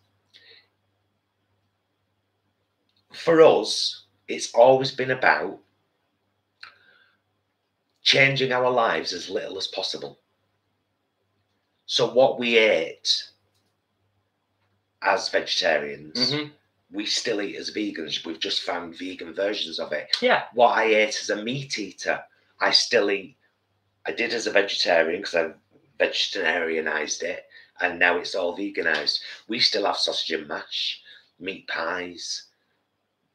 for us, it's always been about changing our lives as little as possible. So, what we ate as vegetarians, Mhm. we still eat as vegans. We've just found vegan versions of it. Yeah. What I ate as a meat eater, I still eat. I did as a vegetarian because I vegetarianized it, and now it's all veganized. We still have sausage and mash, meat pies,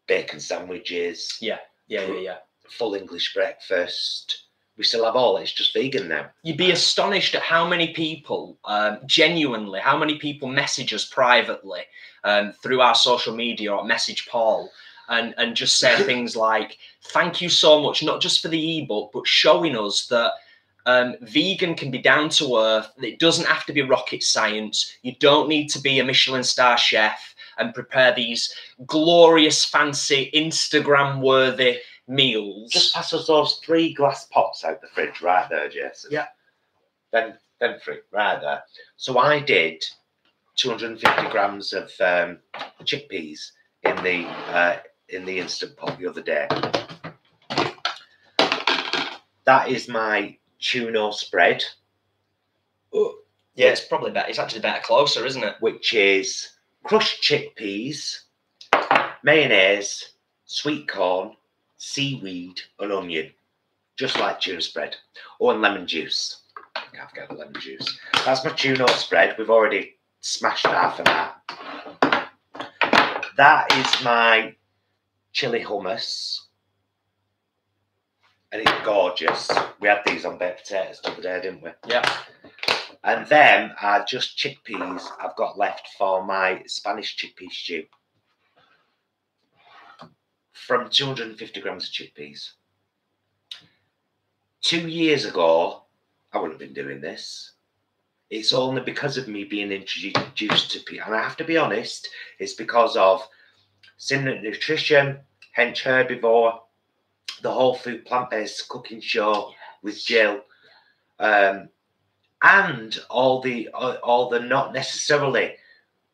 bacon sandwiches, Yeah, Yeah, yeah, yeah. full English breakfast. We still have all. It's just vegan now. You'd be astonished at how many people, um, genuinely, how many people message us privately um, through our social media or message Paul and, and just say things like, thank you so much, not just for the ebook, but showing us that Um, vegan can be down to earth. It doesn't have to be rocket science. You don't need to be a Michelin star chef and prepare these glorious, fancy, Instagram worthy meals. Just pass us those three glass pots out the fridge right there, Jason. Yeah. Then, then three right there. So I did 250 grams of um, chickpeas in the uh, in the instant pot the other day. That is my tuna spread, yeah, it's probably better. It's actually better closer, isn't it? which is crushed chickpeas, mayonnaise, sweet corn, seaweed, and onion, just like tuna spread. or and lemon juice. Can't forget the lemon juice. That's my tuna spread. We've already smashed half of that. That is my chili hummus. And it's gorgeous. We had these on baked potatoes the other day, didn't we? Yeah. And then are just chickpeas I've got left for my Spanish chickpea stew. From 250 grams of chickpeas. Two years ago, I wouldn't have been doing this. It's only because of me being introduced to people. And I have to be honest, it's because of Simnett Nutrition, Hench Herbivore, the Whole Food Plant Based Cooking Show with Jill. Um, and all the uh, all the not necessarily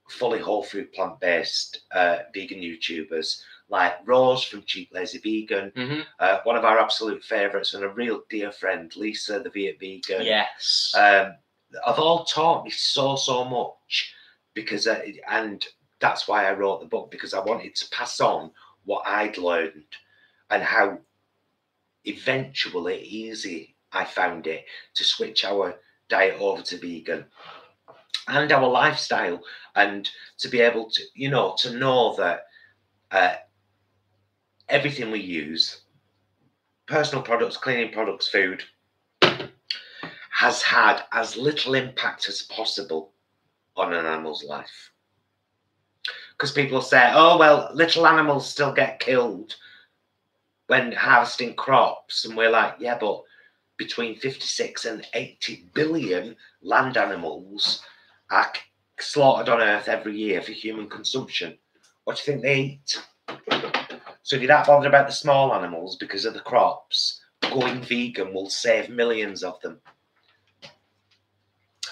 fully whole food plant based uh, vegan YouTubers like Rose from Cheap Lazy Vegan, Mm-hmm. uh, one of our absolute favourites and a real dear friend, Lisa the Viet Vegan. Yes. Um, have all taught me so so much because uh, and that's why I wrote the book because I wanted to pass on what I'd learned and how eventually easy I found it to switch our diet over to vegan and our lifestyle and to be able to you know to know that uh, everything we use personal products cleaning products food has had as little impact as possible on an animal's life because people say oh well little animals still get killed when harvesting crops and we're like yeah but between 56 and 80 billion land animals are slaughtered on Earth every year for human consumption. What do you think they eat? So if you're that bothered about the small animals because of the crops, going vegan will save millions of them.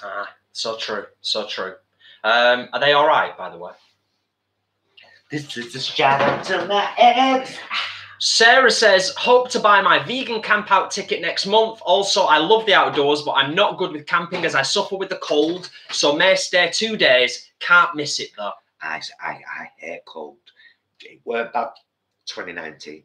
Ah, so true. So true. Um, are they all right, by the way? This is a shout out to my ex. Sarah says, hope to buy my vegan camp out ticket next month. Also, I love the outdoors, but I'm not good with camping as I suffer with the cold. So may stay two days. Can't miss it though. I, I, I hate cold. It weren't bad 2019.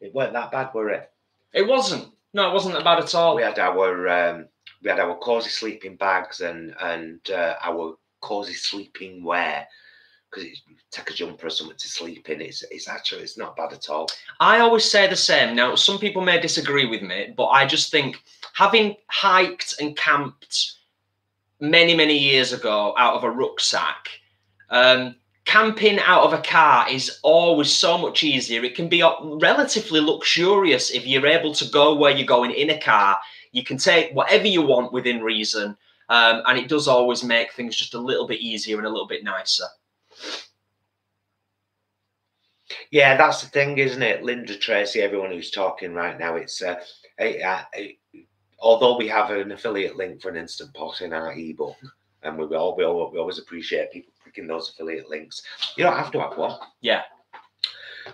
It weren't that bad, were it? It wasn't. No, it wasn't that bad at all. we had our um, we had our cozy sleeping bags and and uh, our cozy sleeping wear because it's take a jumper or something to sleep in. It's it's actually it's not bad at all. I always say the same. Now, some people may disagree with me, but I just think having hiked and camped many, many years ago out of a rucksack, um, camping out of a car is always so much easier. It can be relatively luxurious if you're able to go where you're going in a car. You can take whatever you want within reason, um, and it does always make things just a little bit easier and a little bit nicer. Yeah, that's the thing, isn't it? Linda Tracy, everyone who's talking right now, it's uh, a, a, a- although we have an affiliate link for an instant pot in our ebook, and we all we, all, we always appreciate people clicking those affiliate links. You don't have to have one. Yeah.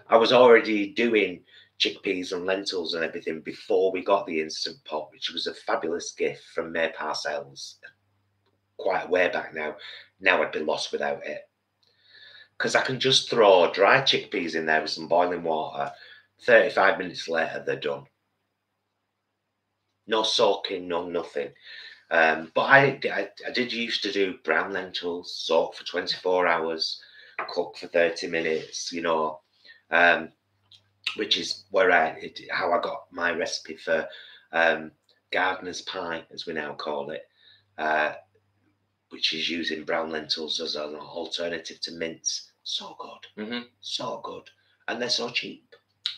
I was already doing chickpeas and lentils and everything before we got the instant pot, which was a fabulous gift from May Parcells quite a way back now. Now I'd be lost without it. Because I can just throw dry chickpeas in there with some boiling water. 35 minutes later, they're done. No soaking, no nothing. Um, but I, I, I did used to do brown lentils, soak for 24 hours, cook for 30 minutes, you know, um, which is where I, it, how I got my recipe for um, gardener's pie, as we now call it, uh, which is using brown lentils as an alternative to mince. So good, hmm so good. And they're so cheap.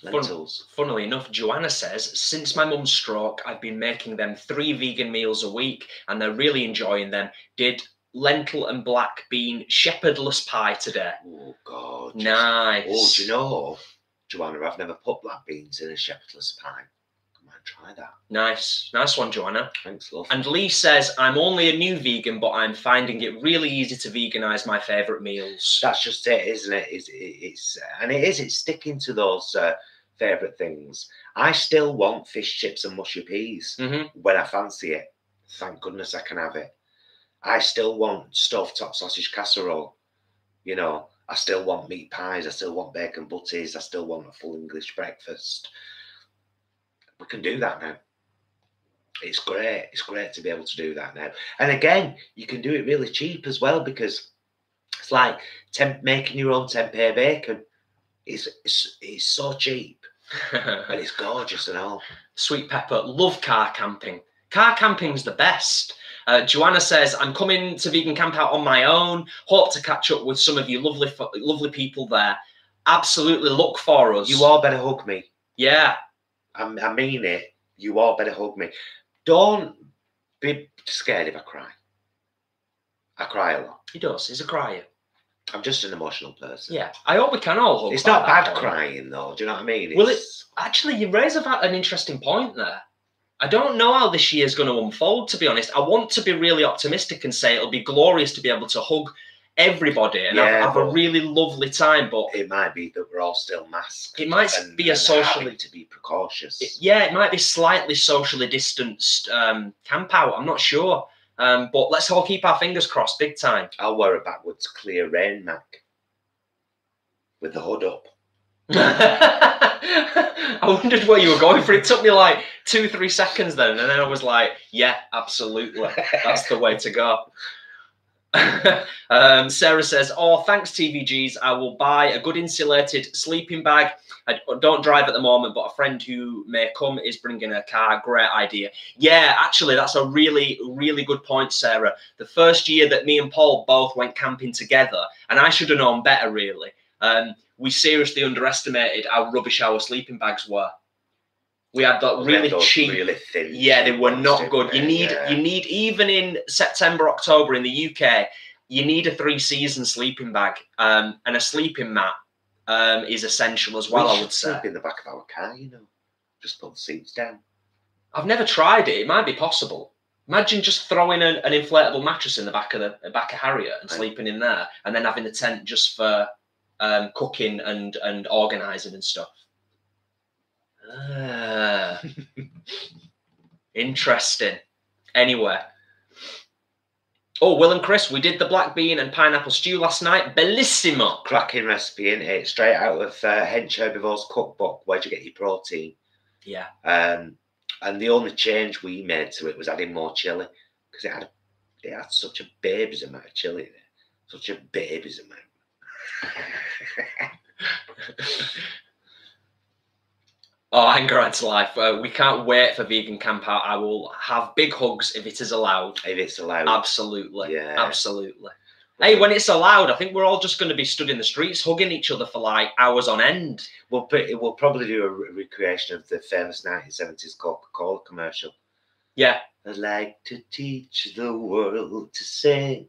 Lentils. Funnily enough, Joanna says, since my mum's stroke, I've been making them three vegan meals a week and they're really enjoying them. Did lentil and black bean shepherdless pie today. Oh, God. Nice. Oh, do you know, Joanna, I've never put black beans in a shepherdless pie. Try that. Nice. Nice one, Joanna. Thanks, love. And Lee says, I'm only a new vegan, but I'm finding it really easy to veganize my favourite meals. That's just it, isn't it? It's, it's and it is. It's sticking to those uh, favourite things. I still want fish chips and mushy peas hmm when I fancy it. Thank goodness I can have it. I still want stovetop sausage casserole. You know, I still want meat pies. I still want bacon butties. I still want a full English breakfast. We can do that now. It's great. It's great to be able to do that now. And again, you can do it really cheap as well because it's like temp- making your own tempeh bacon. It's, it's, it's so cheap and it's gorgeous and all. Sweet Pepper, love car camping. Car camping's the best. Uh, Joanna says, I'm coming to Vegan Camp Out on my own. Hope to catch up with some of you lovely, lovely people there. Absolutely look for us. You all better hug me. Yeah. I, I mean it. You all better hug me. Don't be scared if I cry. I cry a lot. He does. He's a crier. I'm just an emotional person. Yeah. I hope we can all hug It's not bad point. crying though. Do you know what I mean? Will it- It's- Actually, you raise a, an interesting point there. I don't know how this year's going to unfold, to be honest. I want to be really optimistic and say it'll be glorious to be able to hug everybody and have, Yeah, have a really lovely time. But It might be that we're all still masked. It might and- be a socially- to be precautious. it- yeah, it might be slightly socially distanced um, camp out. I'm not sure. Um, but let's all keep our fingers crossed big time. I'll wear a backwards clear rain mac with the hood up. I wondered where you were going for. It took me like two, three seconds then, and then I was like, "Yeah, absolutely, that's the way to go." um, Sarah says, "Oh, thanks, TVGs. I will buy a good insulated sleeping bag. I don't drive at the moment, but a friend who may come is bringing a car. Great idea. Yeah, actually, that's a really, really good point, Sarah. The first year that me and Paul both went camping together, and I should have known better, really. Um, we seriously underestimated how rubbish our sleeping bags were. We had that really had cheap. really thin. Yeah, they were not good. You need Yeah. you need even in September, October in the UK, you need a three season sleeping bag. Um, and a sleeping mat um is essential as well, we I would say. in the back of our car, you know. Just put the seats down. I've never tried it. It might be possible. Imagine just throwing an, an inflatable mattress in the back of the, the back of Harriet and Right. sleeping in there, and then having the tent just for um, cooking and and organising and stuff. Ah. Interesting. Anyway. Oh, Will and Chris, we did the black bean and pineapple stew last night. Bellissimo. Cracking recipe, in it? Straight out of uh, Hench Herbivore's cookbook. Where'd you get your protein? Yeah. Um, and the only change we made to it was adding more chili because it had it had such a baby's amount of chili in it, such a baby's amount. Oh, anger adds life. Uh, we can't wait for vegan camp out. I will have big hugs if it is allowed. if it's allowed. Absolutely. Yeah. Absolutely. Hey, when it's allowed, I think we're all just going to be stood in the streets hugging each other for like hours on end. We'll put, we'll probably do a re- recreation of the famous 1970s Coca-Cola commercial. Yeah. I'd like to teach the world to sing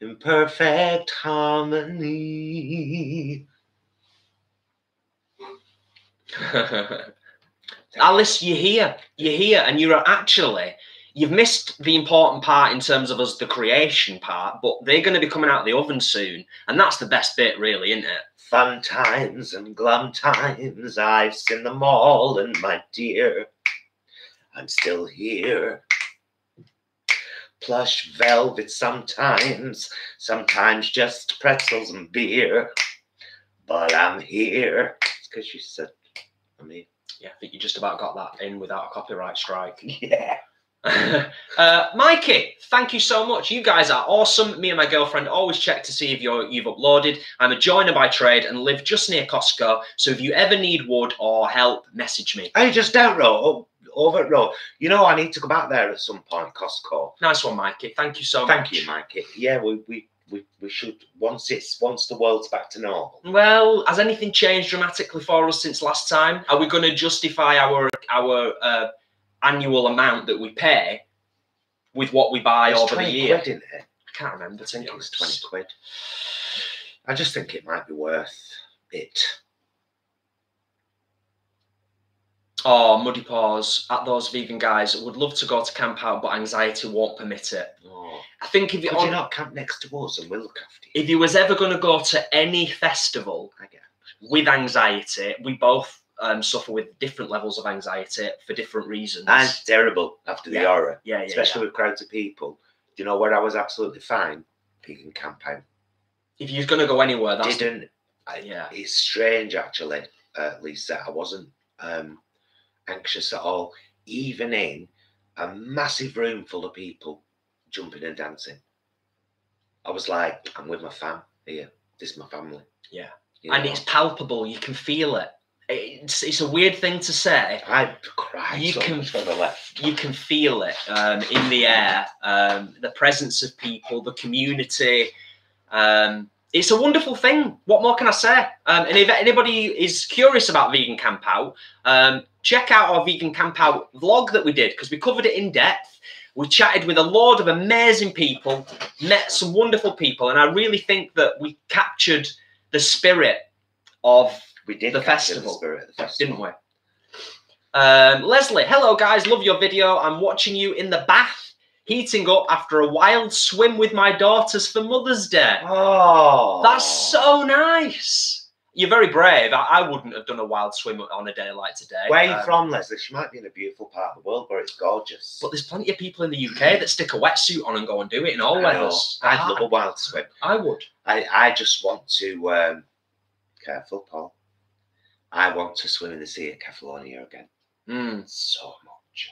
in perfect harmony. Alice, you're here. You're here, and you're actually you've missed the important part in terms of us, the creation part. But they're going to be coming out of the oven soon, and that's the best bit, really, isn't it? Fun times and glum times, I've seen them all, and my dear, I'm still here. Plush velvet sometimes, sometimes just pretzels and beer, but I'm here. Because you said, I mean, Yeah, I think you just about got that in without a copyright strike. yeah. uh, Mikey, thank you so much. You guys are awesome. Me and my girlfriend always check to see if you're, you've uploaded. I'm a joiner by trade and live just near Costco. So if you ever need wood or help, message me. I just down road, over at road. You know, I need to go back there at some point, Costco. Nice one, Mikey. Thank you so Thank much. you, Mikey. Yeah, we, we we, we should once it's once the world's back to normal. Well, has anything changed dramatically for us since last time? Are we going to justify our our uh, annual amount that we pay with what we buy over the 20 year? quid in it. I can't remember. I think it was twenty quid. I just think it might be worth it. Oh, muddy paws at those vegan guys. Would love to go to camp out, but anxiety won't permit it. Oh. I think if you, Could you not camp next to us and we'll look after you? if you was ever going to go to any festival with anxiety, we both um, suffer with different levels of anxiety for different reasons. And it's terrible after the Yeah. horror, yeah, yeah, especially with crowds of people. Do you know where I was absolutely fine? Vegan camp out. If you're going to go anywhere, that's Didn't. I, yeah. It's strange, actually, uh, Lisa. I wasn't um, anxious at all, even in a massive room full of people jumping and dancing. I was like, I'm with my fam here. This is my family. Yeah. You and know? it's palpable. You can feel it. It's, it's a weird thing to say. I cried You so can much when I left. You can feel it um, in the air, um, the presence of people, the community. Um, it's a wonderful thing. What more can I say? Um, and if anybody is curious about Vegan Camp Out, um, check out our Vegan Camp Out vlog that we did because we covered it in depth. We chatted with a load of amazing people, met some wonderful people, and I really think that we captured the spirit of We did the festival, spirit of the festival. didn't we? Um, Leslie, hello guys, love your video. I'm watching you in the bath, heating up after a wild swim with my daughters for Mother's Day. Oh, That's so nice. You're very brave. I, I wouldn't have done a wild swim on a day like today. Where are you Um, from, Leslie? She might be in a beautiful part of the world where it's gorgeous. But there's plenty of people in the UK that stick a wetsuit on and go and do it in all weathers. I'd I- love a wild swim. I would. I, I just want to um careful, Paul. I want to swim in the sea at Kefalonia again. Mm, So much.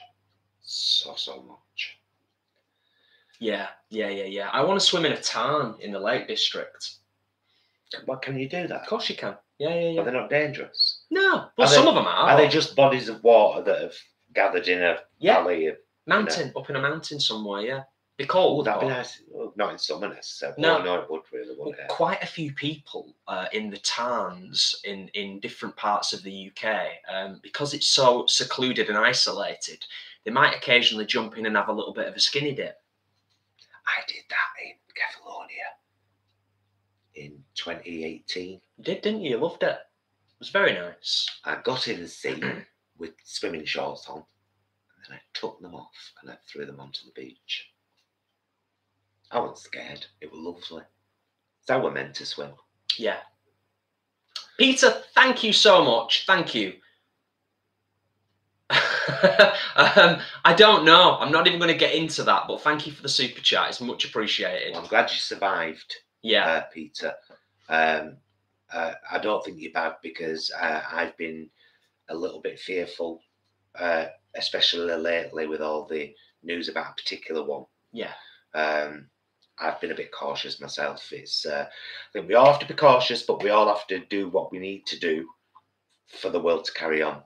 So so much. Yeah, yeah, yeah, yeah. I want to swim in a tarn in the Lake District. What can you do that? Of course you can. Yeah, yeah, yeah. Are they not dangerous? No, well, Are they- some of them are. Are they just bodies of water that have gathered in a Yeah. valley of mountain up in a mountain somewhere? Yeah, be cold. that'd be nice. Oh, not in summer necessarily. No. No, no, it would really, Well, wouldn't it? quite a few people uh, in the tarns in in different parts of the UK, um, because it's so secluded and isolated, they might occasionally jump in and have a little bit of a skinny dip. I did that in Kefalonia in 2018. You did, didn't you? You loved it. It was very nice. I got in the sea with swimming shorts on, and then I took them off and I threw them onto the beach. I wasn't scared. It was lovely. How we're meant to swim. Yeah. Peter, thank you so much. Thank you. um, I don't know. I'm not even going to get into that, but thank you for the super chat. It's much appreciated. Well, I'm glad you survived, Yeah. uh, Peter. Um, uh, I don't think you're bad because uh, I've been a little bit fearful, uh, especially lately with all the news about a particular one. Yeah. Um, I've been a bit cautious myself. It's uh, I think we all have to be cautious, but we all have to do what we need to do for the world to carry on.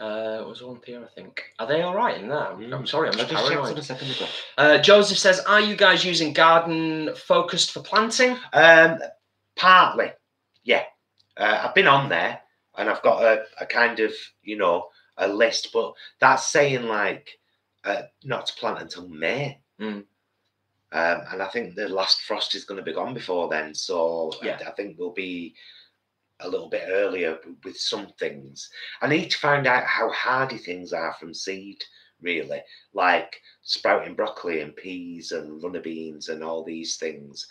Uh, it was one here, I think. Are they all right in there? I'm, I'm Mm. sorry, I'm just paranoid. second ago. Uh, Joseph says, "Are you guys using garden focused for planting?" Um, partly, yeah. Uh, I've been on there and I've got a, a kind of, you know, a list, but that's saying like uh, not to plant until May. Mm. Um, and I think the last frost is going to be gone before then. So I- Yeah. I, think we'll be a little bit earlier with some things. I need to find out how hardy things are from seed, really, like sprouting broccoli and peas and runner beans and all these things.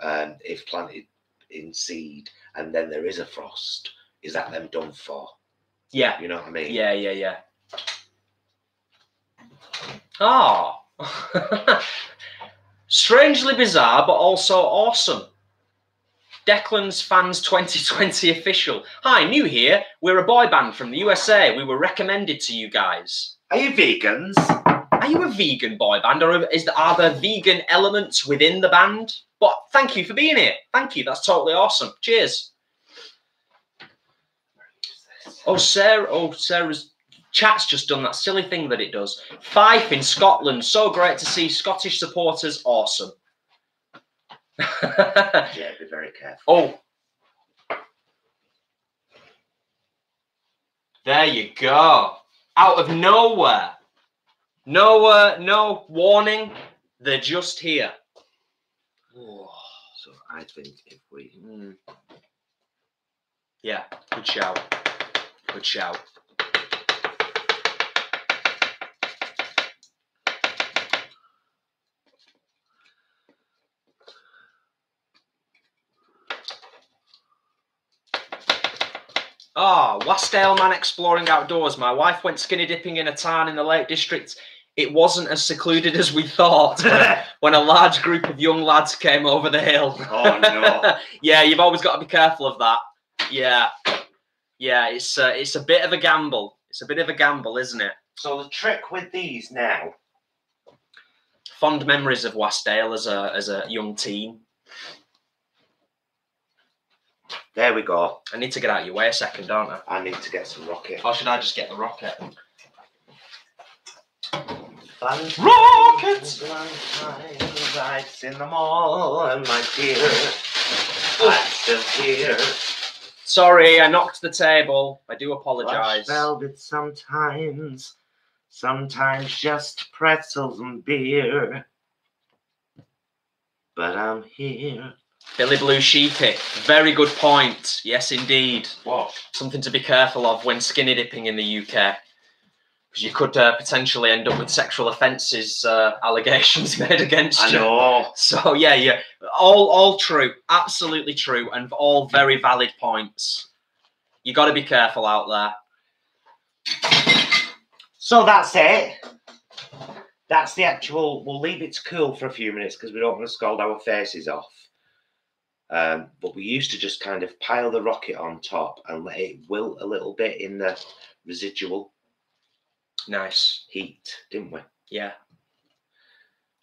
Um, if planted in seed and then there is a frost, is that them done for? Yeah, You know what I mean? yeah, yeah, yeah. Oh, strangely bizarre, but also awesome. Declan's Fans 2020 official. Hi, new here. We're a boy band from the USA. We were recommended to you guys. Are you vegans? Are you a vegan boy band, or is there, are there vegan elements within the band? But thank you for being here. Thank you. That's totally awesome. Cheers. Oh, Sarah. Oh, Sarah's Chat's just done that silly thing that it does. Fife in Scotland. So great to see Scottish supporters. Awesome. Yeah, be very careful. oh. There you go. Out of nowhere. No, uh, no warning. They're just here. Oh, So I think if we mm. Yeah, good shout. Good shout. Wasdale man exploring outdoors. My wife went skinny dipping in a tarn in the Lake District. It wasn't as secluded as we thought when, when a large group of young lads came over the hill. Oh, no. yeah, you've always got to be careful of that. Yeah, yeah, it's uh, it's a bit of a gamble. It's a bit of a gamble, isn't it? So the trick with these now, Fond memories of Wasdale as a as a young teen. There we go. I need to get out of your way a second, don't I? I need to get some rocket. Or should I just get the rocket? Rocket! Lights in the mall, and my dear, I'm still here. Sorry, I knocked the table. I do apologise. velvet sometimes, sometimes just pretzels and beer. But I'm here. Billy Blue Sheepy. Very good point. Yes, indeed. What? Something to be careful of when skinny dipping in the UK. Because you could uh, potentially end up with sexual offences uh, allegations made against I you. know. So yeah, yeah, all all true, absolutely true, and all very valid points. You got to be careful out there. So that's it. That's the actual. We'll leave it to cool for a few minutes because we don't want to scald our faces off. Um, but we used to just kind of pile the rocket on top and let it wilt a little bit in the residual Nice, heat, didn't we? yeah.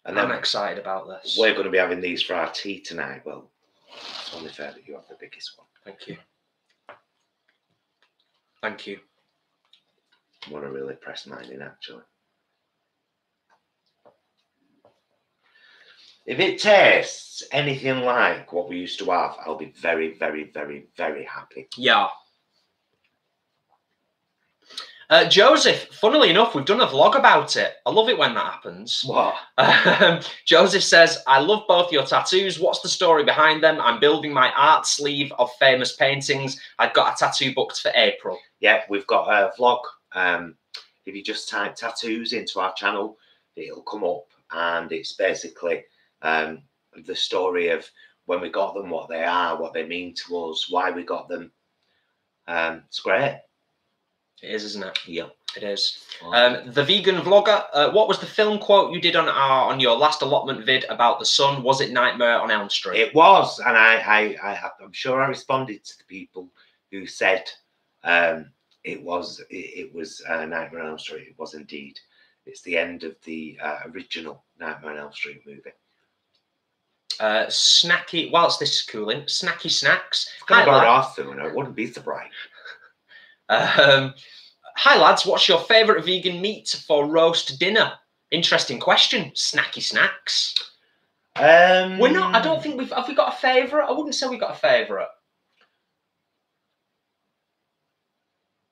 And I'm excited about this. we're going to be having these for our tea tonight. Well, it's only fair that you have the biggest one. Thank you. Thank you. I want to really press mine in actually. If it tastes anything like what we used to have, I'll be very, very, very, very happy. Yeah. Uh, Joseph, funnily enough, we've done a vlog about it. I love it when that happens. What? Um, Joseph says, I love both your tattoos. What's the story behind them? I'm building my art sleeve of famous paintings. I've got a tattoo booked for April. Yeah, we've got a vlog. Um, if you just type tattoos into our channel, it'll come up, and it's basically um, the story of when we got them, what they are, what they mean to us, why we got them. Um, it's great. It is, isn't it? Yeah. It is. Um, the vegan vlogger. Uh, what was the film quote you did on our on your last allotment vid about the sun? Was it Nightmare on Elm Street? It was, and I, I, I have, I'm sure I responded to the people who said um, it was, it, it was uh, Nightmare on Elm Street. It was indeed. It's the end of the uh, original Nightmare on Elm Street movie. Uh, snacky. Whilst this is cooling, snacky snacks. Hi, go lad. off soon. I wouldn't be surprised. Um, hi lads, what's your favourite vegan meat for roast dinner? Interesting question. Snacky snacks. Um, We're not. I don't think we've. Have we got a favourite? I wouldn't say we've got a favourite.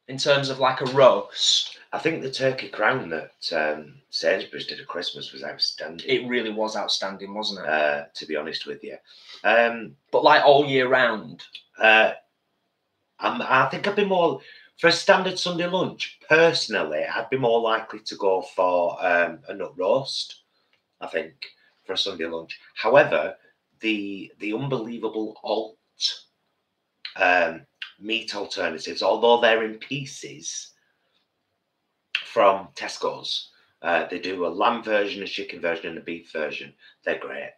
In terms of like a roast, I think the turkey crown that um, Sainsbury's did at Christmas was outstanding. it really was outstanding, wasn't it? uh, to be honest with you, um, but like all year round. uh, I'm, I think I'd be more for a standard Sunday lunch. Personally, I'd be more likely to go for um, a nut roast. I think for a Sunday lunch. However, the the unbelievable alt um, meat alternatives, although they're in pieces from Tesco's, uh, they do a lamb version, a chicken version, and a beef version. They're great.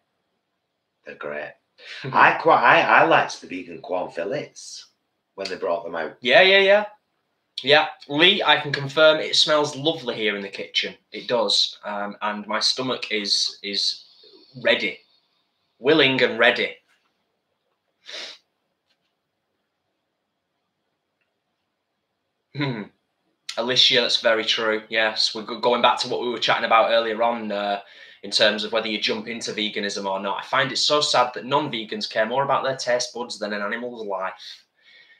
They're great. I quite I, I liked the vegan corn fillets when they brought them out. Yeah, yeah, yeah. Yeah, Lee, I can confirm it smells lovely here in the kitchen. It does, um, and my stomach is is ready, willing and ready. Alicia, that's very true. Yes, we're going back to what we were chatting about earlier on uh, in terms of whether you jump into veganism or not. I find it so sad that non vegans care more about their taste buds than an animal's life.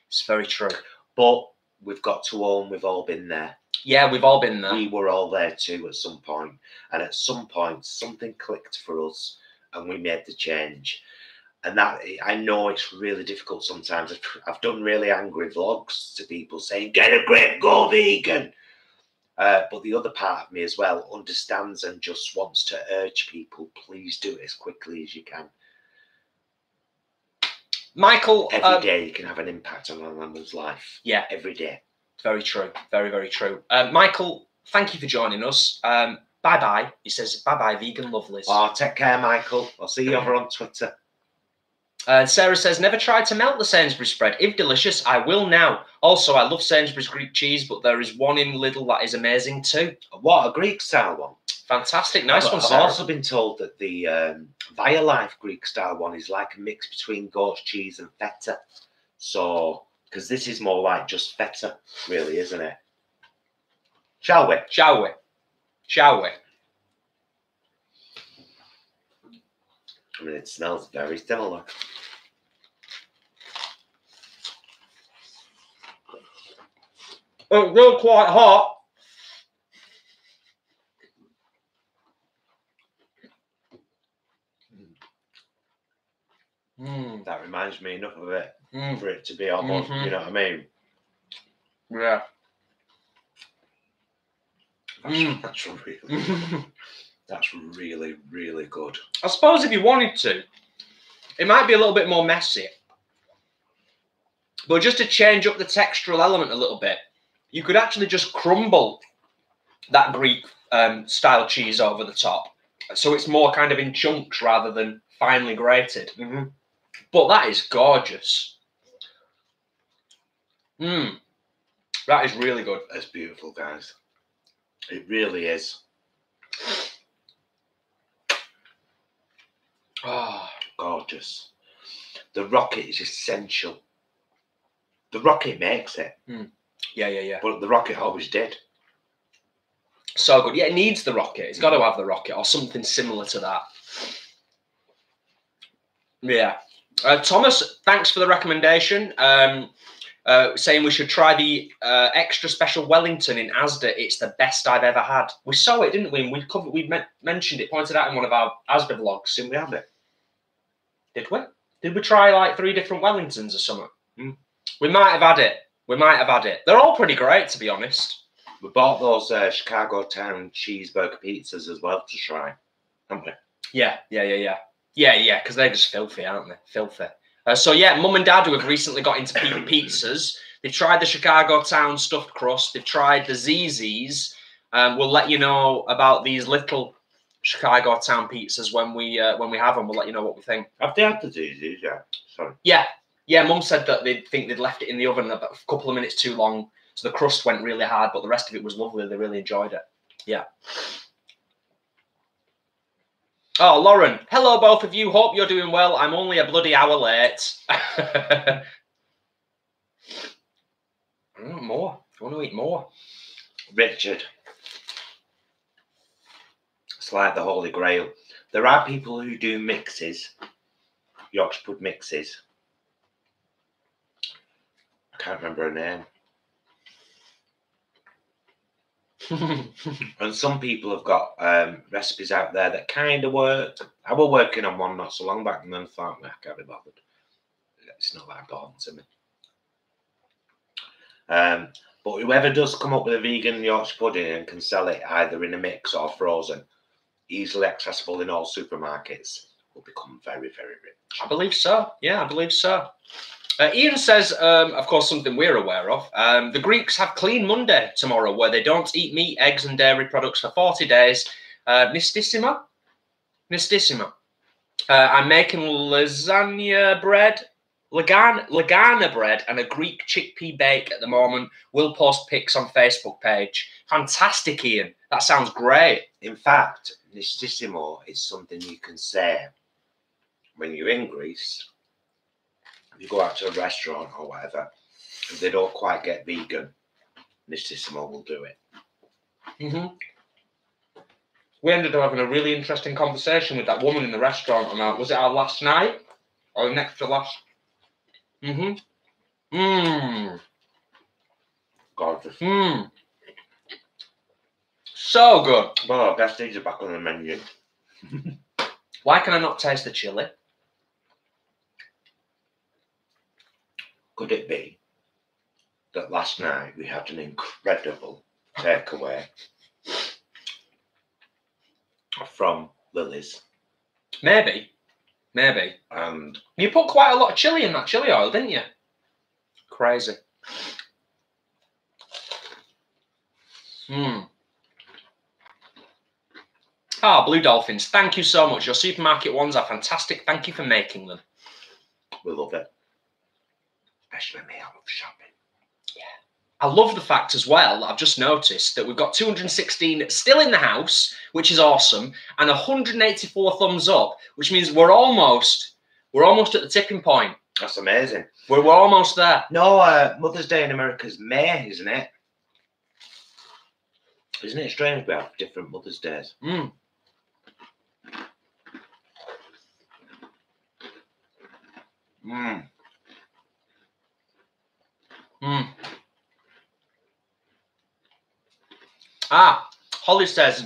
It's very true. But we've got to own we've all been there. Yeah, we've all been there. We were all there too at some point, and at some point something clicked for us, and we made the change. And that I know it's really difficult sometimes. I've, I've done really angry vlogs to people saying, "Get a grip, go vegan." Uh, but the other part of me as well understands and just wants to urge people, please do it as quickly as you can. Michael, Every day um, you can have an impact on an animal's life. Yeah. Every day. Very true. Very, very true. Uh, Michael, thank you for joining us. Um, bye bye. He says bye bye, vegan lovelies. Oh, take care, Michael. I'll see you over on Twitter. Uh, Sarah says, never tried to melt the Sainsbury's spread. If delicious, I will now. Also, I love Sainsbury's Greek cheese, but there is one in Lidl that is amazing too. What a Greek style one. Fantastic. Nice I've, one, I've also been told that the um, Violife Greek style one is like a mix between goat's cheese and feta. So, because this is more like just feta, really, isn't it? Shall we? Shall we? Shall we? I mean, it smells very similar. It's still quite hot. Mm, That reminds me enough of it mm, for it to be almost, Mhm. you know what I mean? yeah. That's, Mm. that's really, that's really, really good. I suppose if you wanted to, it might be a little bit more messy. But just to change up the textural element a little bit, you could actually just crumble that Greek um, style cheese over the top. So it's more kind of in chunks rather than finely grated. But that is gorgeous. Mmm. That is really good. It's beautiful, guys. It really is. Oh, gorgeous. The rocket is essential. The rocket makes it, yeah, yeah, yeah. but the rocket always did. So good. Yeah, it needs the rocket. It's got to have the rocket or something similar to that. Yeah. Uh, Thomas, thanks for the recommendation. Um, uh, saying we should try the uh, extra special Wellington in Asda. It's the best I've ever had. We saw it, didn't we? And we covered, we men- mentioned it, pointed out in one of our Asda vlogs. Didn't we have it? Did we? Did we try like three different Wellingtons or something? Hmm. We might have had it. We might have had it. They're all pretty great, to be honest. We bought those uh, Chicago Town cheeseburger pizzas as well to try, haven't we? Yeah, yeah, yeah, yeah, yeah, yeah. Because they're just filthy, aren't they? Filthy. Uh, so yeah, mum and dad who have recently got into pizzas. They've tried the Chicago Town stuffed crust. They've tried the ZZs. Um, we'll let you know about these little Chicago Town pizzas when we uh, when we have them. We'll let you know what we think. Have they had the disease? Yeah. Sorry. Yeah, yeah. Mum said that they think they'd left it in the oven a couple of minutes too long, so the crust went really hard, but the rest of it was lovely. They really enjoyed it. Yeah. Oh, Lauren. Hello, both of you. Hope you're doing well. I'm only a bloody hour late. Want mm, more. I want to eat more. Richard. It's like the Holy Grail. There are people who do mixes, Yorkshire mixes. I can't remember her name. And some people have got um, recipes out there that kind of work. I was working on one not so long back and then thought, nah, I can't be bothered. It's not that important to me. Um, but whoever does come up with a vegan Yorkshire pudding and can sell it either in a mix or frozen, easily accessible in all supermarkets, will become very, very rich. I believe so. Yeah, I believe so. Uh, Ian says, um, of course, something we're aware of. Um, the Greeks have Clean Monday tomorrow, where they don't eat meat, eggs, and dairy products for 40 days. Uh? Nistissima. Uh, I'm making lasagna bread, lagan, lagana bread, and a Greek chickpea bake at the moment. We'll post pics on Facebook page. Fantastic, Ian. That sounds great. In fact, nistissimo is something you can say when you're in Greece. You go out to a restaurant or whatever, and they don't quite get vegan. Nississimo will do it. hmm We ended up having a really interesting conversation with that woman in the restaurant on our, was it our last night? Or next to last? Mm-hmm. Mmm. Gorgeous. Mmm. So good. Well, guess these are back on the menu. Why can I not taste the chili? Could it be that last night we had an incredible takeaway from Lily's Maybe. Maybe. and You put quite a lot of chili in that chili oil, didn't you? Crazy. Hmm. Ah, Blue Dolphins, thank you so much. Your supermarket ones are fantastic. Thank you for making them. we love it. Especially me, I love shopping. Yeah. I love the fact as well, I've just noticed that we've got 216 still in the house, which is awesome, and 184 thumbs up, which means we're almost we're almost at the tipping point. That's amazing. We're, we're almost there. No, uh, Mother's Day in America's May, isn't it? Isn't it strange we have different Mother's Days? Mm. Mm. Mm. Ah, Holly says,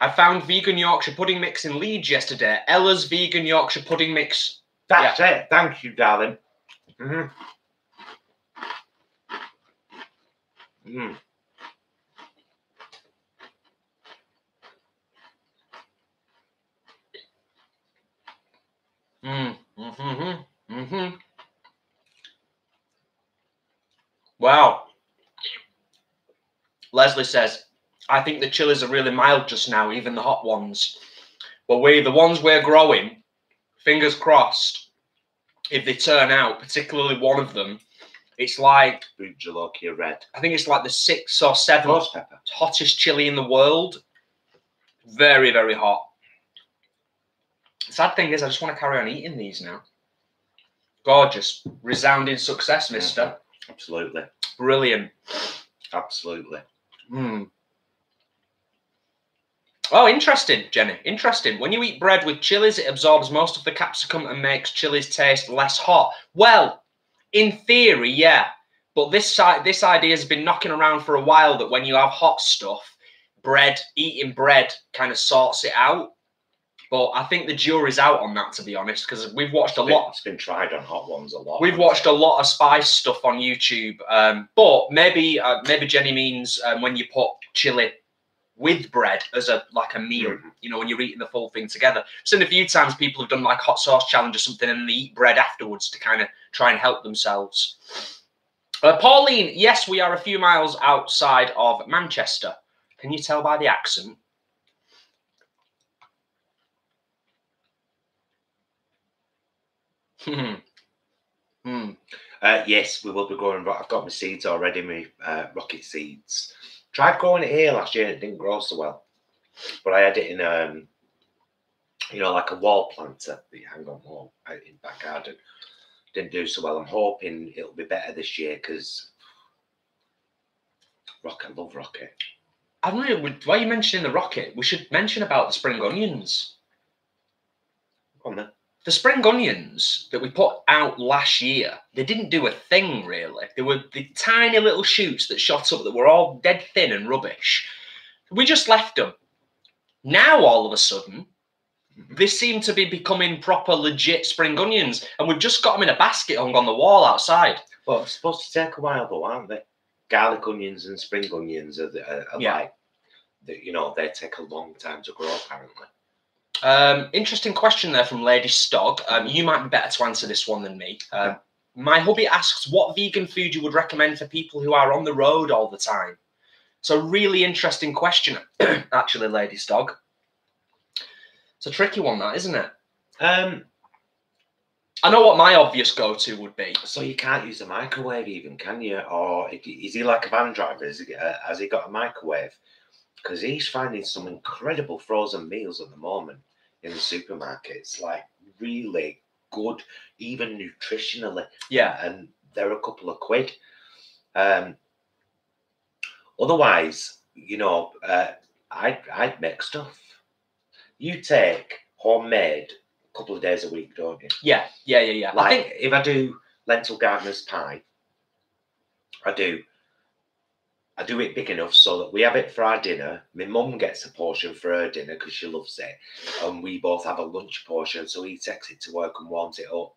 I found vegan Yorkshire pudding mix in Leeds yesterday. Ella's vegan Yorkshire pudding mix. That's it. Thank you, darling. Mm. Mm. Mm. Mm-hmm. Mm-hmm. Wow. Leslie says, I think the chilies are really mild just now, even the hot ones. Well, we the ones we're growing, fingers crossed, if they turn out, particularly one of them, it's like Jolokia Red. I think it's like the sixth or seventh pepper. hottest chili in the world. Very, very hot. Sad thing is, I just want to carry on eating these now. Gorgeous, resounding success, Mister. Absolutely. Brilliant. Absolutely. Hmm. Oh, interesting, Jenny. Interesting. When you eat bread with chilies, it absorbs most of the capsicum and makes chilies taste less hot. Well, in theory, yeah. But this side, this idea has been knocking around for a while that when you have hot stuff, bread, eating bread, kind of sorts it out. But I think the jury's out on that, to be honest, because we've watched a It's been- lot. It's been tried on hot ones a lot. We've watched a lot of spice stuff on YouTube, um, but maybe uh, maybe Jenny means um, when you put chili with bread as a like a meal. Mhm. You know, when you're eating the full thing together. I've seen a few times people have done like hot sauce challenge or something, and they eat bread afterwards to kind of try and help themselves. Uh, Pauline, yes, we are a few miles outside of Manchester. Can you tell by the accent? Hmm. Hmm. Uh, yes, we will be growing. I've got my seeds already, my uh, rocket seeds. Tried growing it here last year, and it didn't grow so well. But I had it in, um, you know, like a wall planter that you hang on wall out in back garden. Didn't do so well. I'm hoping it'll be better this year because rocket, love rocket. I don't know. Why are you mentioning the rocket? We should mention about the spring onions. Come on then. The spring onions that we put out last year, they didn't do a thing really. They were the tiny little shoots that shot up that were all dead thin and rubbish. We just left them. Now all of a sudden, they seem to be becoming proper legit spring onions, and we've just got them in a basket hung on the wall outside. Well, it's supposed to take a while though, aren't they? Garlic onions and spring onions are, the- are, are Yeah. like, the, you know, they take a long time to grow apparently. Um, interesting question there from Lady Stog. Um, you might be better to answer this one than me. Um, my hubby asks what vegan food you would recommend for people who are on the road all the time. It's a really interesting question, actually, Lady Stog. It's a tricky one, that isn't it? Um, I know what my obvious go-to would be. So you can't use a microwave, even can you? Or is he like a van driver? Is he, uh, has he got a microwave? Because he's finding some incredible frozen meals at the moment in the supermarkets, like really good, even nutritionally, Yeah. and they're a couple of quid. Um, Otherwise, you know, uh, I I'd make stuff. You take homemade a couple of days a week, don't you? Yeah, yeah, yeah, yeah. I Like think if I do lentil gardener's pie, I do. I do it big enough so that we have it for our dinner. My mum gets a portion for her dinner because she loves it, and we both have a lunch portion. So he takes it to work and warms it up.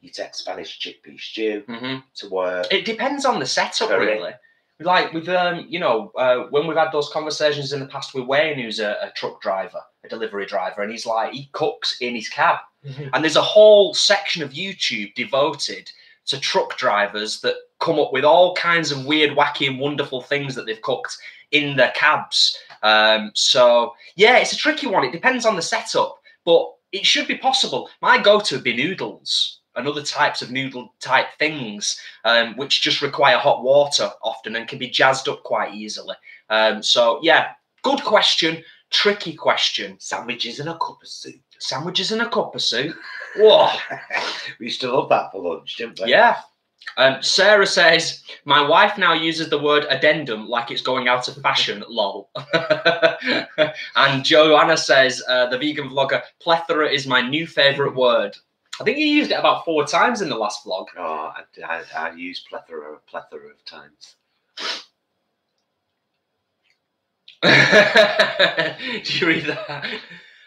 You take Spanish chickpea stew Mhm. to work. it depends on the setup, Curry. really. Like with um, you know, uh, when we've had those conversations in the past with Wayne, who's a, a truck driver, a delivery driver, and he's like he cooks in his cab, and there's a whole section of YouTube devoted to truck drivers that come up with all kinds of weird, wacky, and wonderful things that they've cooked in their cabs. Um, so yeah, it's a tricky one. It depends on the setup, but it should be possible. My go-to would be noodles and other types of noodle type things, um, which just require hot water often and can be jazzed up quite easily. Um, so yeah, good question, tricky question. Sandwiches and a cup of soup. Sandwiches and a cup of soup. Whoa. we used to love that for lunch, didn't we? Yeah. Um, Sarah says, My wife now uses the word addendum like it's going out of fashion, lol. and Joanna says, uh, The vegan vlogger, plethora is my new favourite word. I think you used it about four times in the last vlog. Oh, I, I, I use plethora, a plethora of times. Do you read that?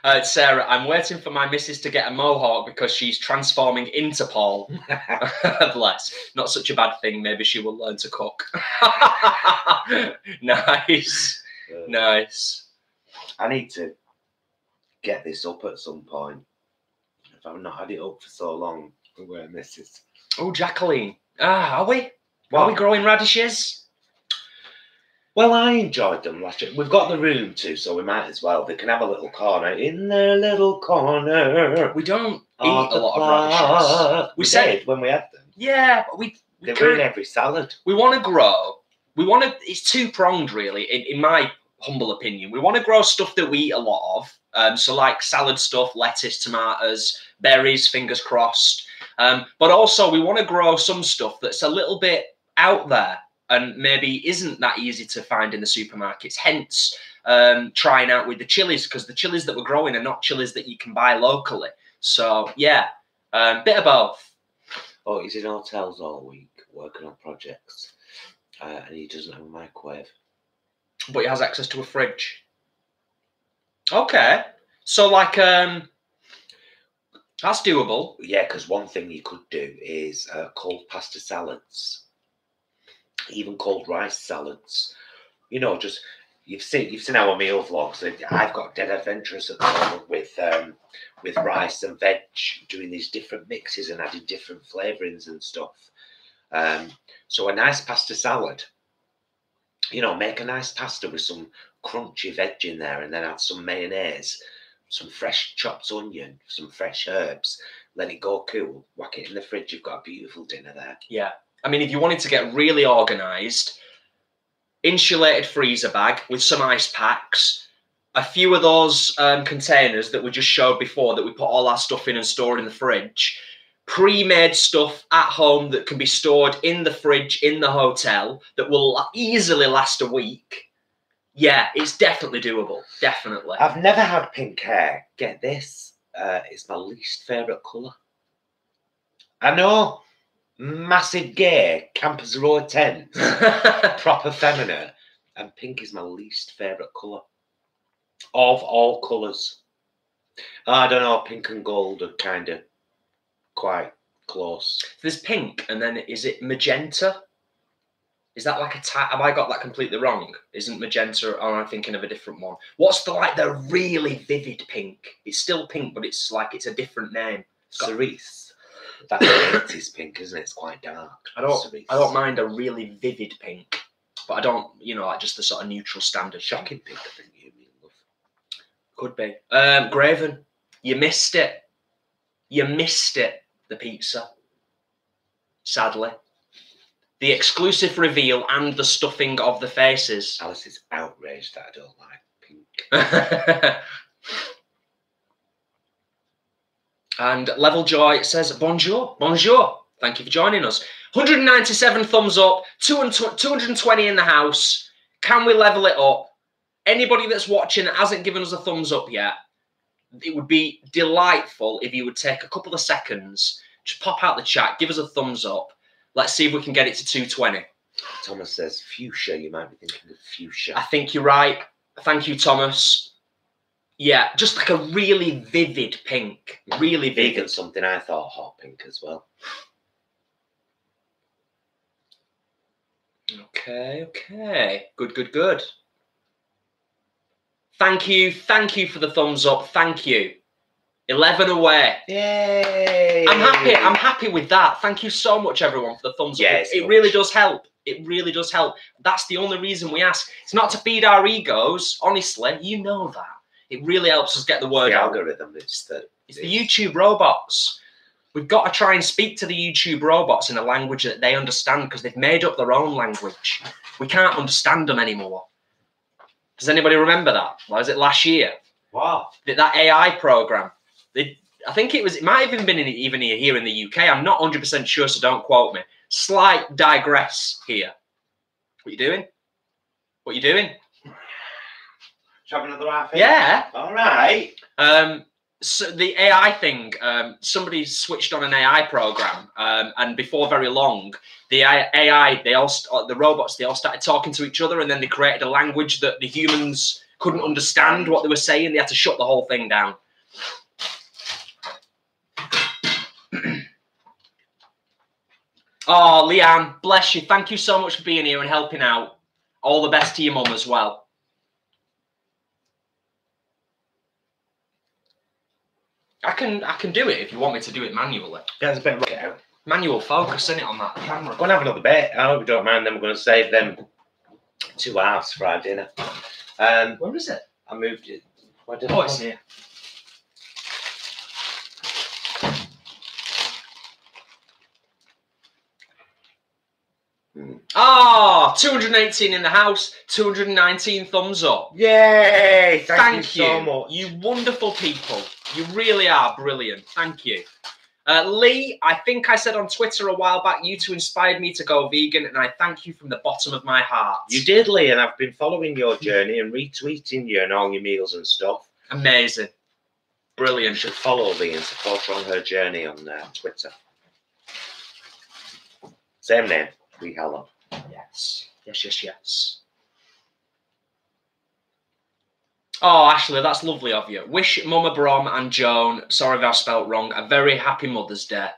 Uh, Sarah, I'm waiting for my missus to get a mohawk because she's transforming into Paul. Bless. Not such a bad thing. Maybe she will learn to cook. nice. Nice. I need to get this up at some point. If I've not had it up for so long, where missus. Oh, Jacqueline. Ah, are we? Are we growing radishes? Well, I enjoyed them last year. We've got the room too, so we might as well. They can have a little corner in their little corner. We don't eat of a lot of radishes. We We said- when we had them. Yeah, but we we, They were in every salad. we want to grow. We want to. It's two pronged, really, in, in my humble opinion. We want to grow stuff that we eat a lot of. Um, so like salad stuff, lettuce, tomatoes, berries. Fingers crossed. Um, but also we want to grow some stuff that's a little bit out there and maybe isn't that easy to find in the supermarkets. Hence, um, trying out with the chilies because the chilies that we're growing are not chilies that you can buy locally. So yeah, um, bit of both. Oh, he's in hotels all week working on projects, uh, and he doesn't have a microwave. but he has access to a fridge. Okay, so like um, that's doable. Yeah, because one thing you could do is uh, cold pasta salads, even cold rice salads. You know, just you've seen you've seen our meal vlogs. I've got dead adventurous at the moment with um, with rice and veg, doing these different mixes and adding different flavourings and stuff. Um, so a nice pasta salad. You know, make a nice pasta with some crunchy veg in there, and then add some mayonnaise, some fresh chopped onion, some fresh herbs let it go cool, whack it in the fridge. You've got a beautiful dinner there. Yeah, I mean, if you wanted to get really organised, insulated freezer bag with some ice packs, a few of those um, containers that we just showed before that we put all our stuff in and store in the fridge, pre-made stuff at home that can be stored in the fridge in the hotel that will easily last a week. Yeah, it's definitely doable. Definitely. I've never had pink hair. Get this, uh, it's my least favourite colour. I know, massive gay, campers row tent, proper feminine, and pink is my least favourite colour of all colours. I don't know, pink and gold are kind of quite close. There's pink, and then is it magenta? Is that like a type? Have I got that completely wrong? Isn't magenta? Or am I thinking of a different one? What's the like the really vivid pink? It's still pink, but it's like it's a different name. Cerise. That's 80s pink, isn't it? It's quite dark. I don't. I don't mind a really vivid pink, but I don't. You know, like just the sort of neutral standard. Shocking pink, I think you mean, love. Could be. Um, Graven, you missed it. You missed it. The pizza. Sadly. The exclusive reveal and the stuffing of the faces. Alice is outraged that I don't like pink. and Level Joy says, Bonjour, bonjour. Thank you for joining us. 197 thumbs up, 200 220 in the house. can we level it up? Anybody that's watching that hasn't given us a thumbs up yet, it would be delightful if you would take a couple of seconds, just pop out the chat, give us a thumbs up. Let's see if we can get it to 220. Thomas says fuchsia. You might be thinking of fuchsia. I think you're right. Thank you, Thomas. Yeah, just like a really vivid pink. Really Vegan vivid. something I thought hot pink as well. Okay, okay. Good, good, good. Thank you. Thank you for the thumbs up. Thank you. 11 away. Yay! I'm happy. I'm happy with that. Thank you so much, everyone, for the thumbs Yeah, up. It, it really does help. It really does help. That's the only reason we ask. It's not to feed our egos. Honestly, you know that. It really helps us get the word the out. algorithm. It's the It's the YouTube robots. We've got to try and speak to the YouTube robots in a language that they understand because they've made up their own language. We can't understand them anymore. Does anybody remember that? Was it last year? wow. That, that AI program. They, I think it was. It might have even been in, even here, here in the UK. I'm not 100 percent sure, so don't quote me. Slight digress here. What you doing? What you doing? We have another half? Yeah. All right. Um, so the AI thing, um, somebody switched on an AI program, um, and before very long, the AI, AI they all, uh, the robots, they all started talking to each other, and then they created a language that the humans couldn't understand what they were saying. They had to shut the whole thing down. oh, Leanne, bless you. Thank you so much for being here and helping out. All the best to your mum as well. Can I can do it if you want me to do it manually. There's a bit of out. Manual focus in it on that camera. Go and have another bit. I hope you don't mind. Then we're going to save them two halves for our dinner. Um, Where is it? I moved it. Where did Oh, I it's here. Ah, 218 in the house, 219 thumbs up. Yay! Thank, Thank, you you, so much. you wonderful people. You really are brilliant. Thank you. Uh, Lee, I think I said on Twitter a while back, you two inspired me to go vegan, and I thank you from the bottom of my heart. You did, Lee, and I've been following your journey and retweeting you and all your meals and stuff. Amazing. You Brilliant. should follow Lee and support her on her journey on uh, Twitter. Same name, Lee Helen. Yes. Yes, yes, yes. Oh, Ashley, that's lovely of you. Wish Mama Brom and Joan, sorry if I spelt wrong, a very happy Mother's Day.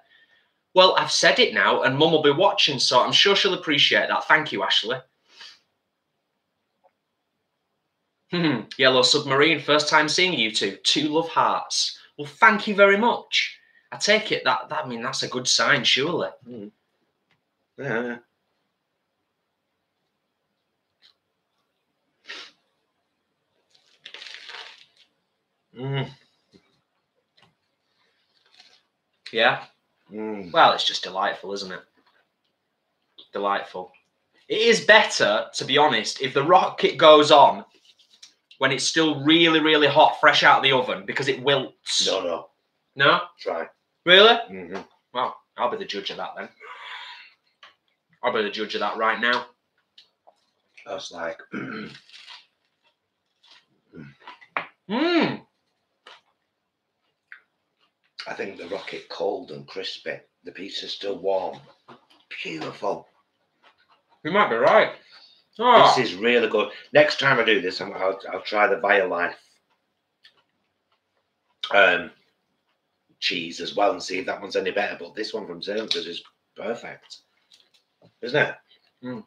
Well, I've said it now, and Mum will be watching, so I'm sure she'll appreciate that. Thank you, Ashley. Hmm, Yellow Submarine, first time seeing you two. Two love hearts. Well, thank you very much. I take it that, that I mean that's a good sign, surely. Yeah. Mm, Yeah. mm. Well, it's just delightful, isn't it? Delightful. It is better, to be honest, if the rocket goes on when it's still really, really hot, fresh out of the oven, because it wilts. No, no. No? Try. Really? hmm Well, I'll be the judge of that then. I'll be the judge of that right now. That's like. Mmm. I think the rocket cold and crispy. Eh? The pizza's still warm. Beautiful. You might be right. Oh, This ah. is really good. Next time I do this, I'm, I'll, I'll try the Violife um, cheese as well and see if that one's any better. But this one from Sainsbury's is perfect, isn't it? Mm.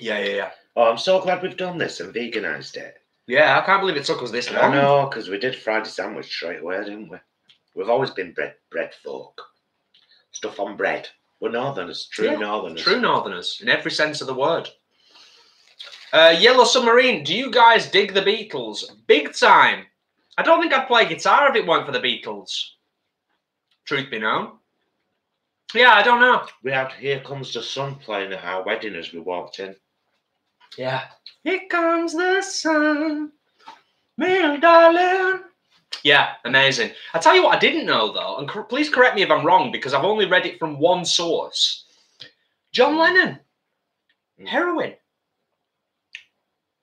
yeah, yeah, yeah. Oh, I'm so glad we've done this and veganized it. Yeah, I can't believe it took us this I long. know, because we did Friday sandwich straight away, didn't we? We've always been bread bread folk. Stuff on bread. We're northerners, true Yeah, northerners. True Northerners, in every sense of the word. Uh, Yellow Submarine, do you guys dig the Beatles? Big time. I don't think I'd play guitar if it weren't for the Beatles. Truth be known. Yeah, I don't know. We had Here Comes the Sun playing at our wedding as we walked in. Yeah. Here comes the sun, me darling. Yeah, amazing. I tell you what, I didn't know though, and cor- please correct me if I'm wrong because I've only read it from one source. John Lennon, Mm. heroin.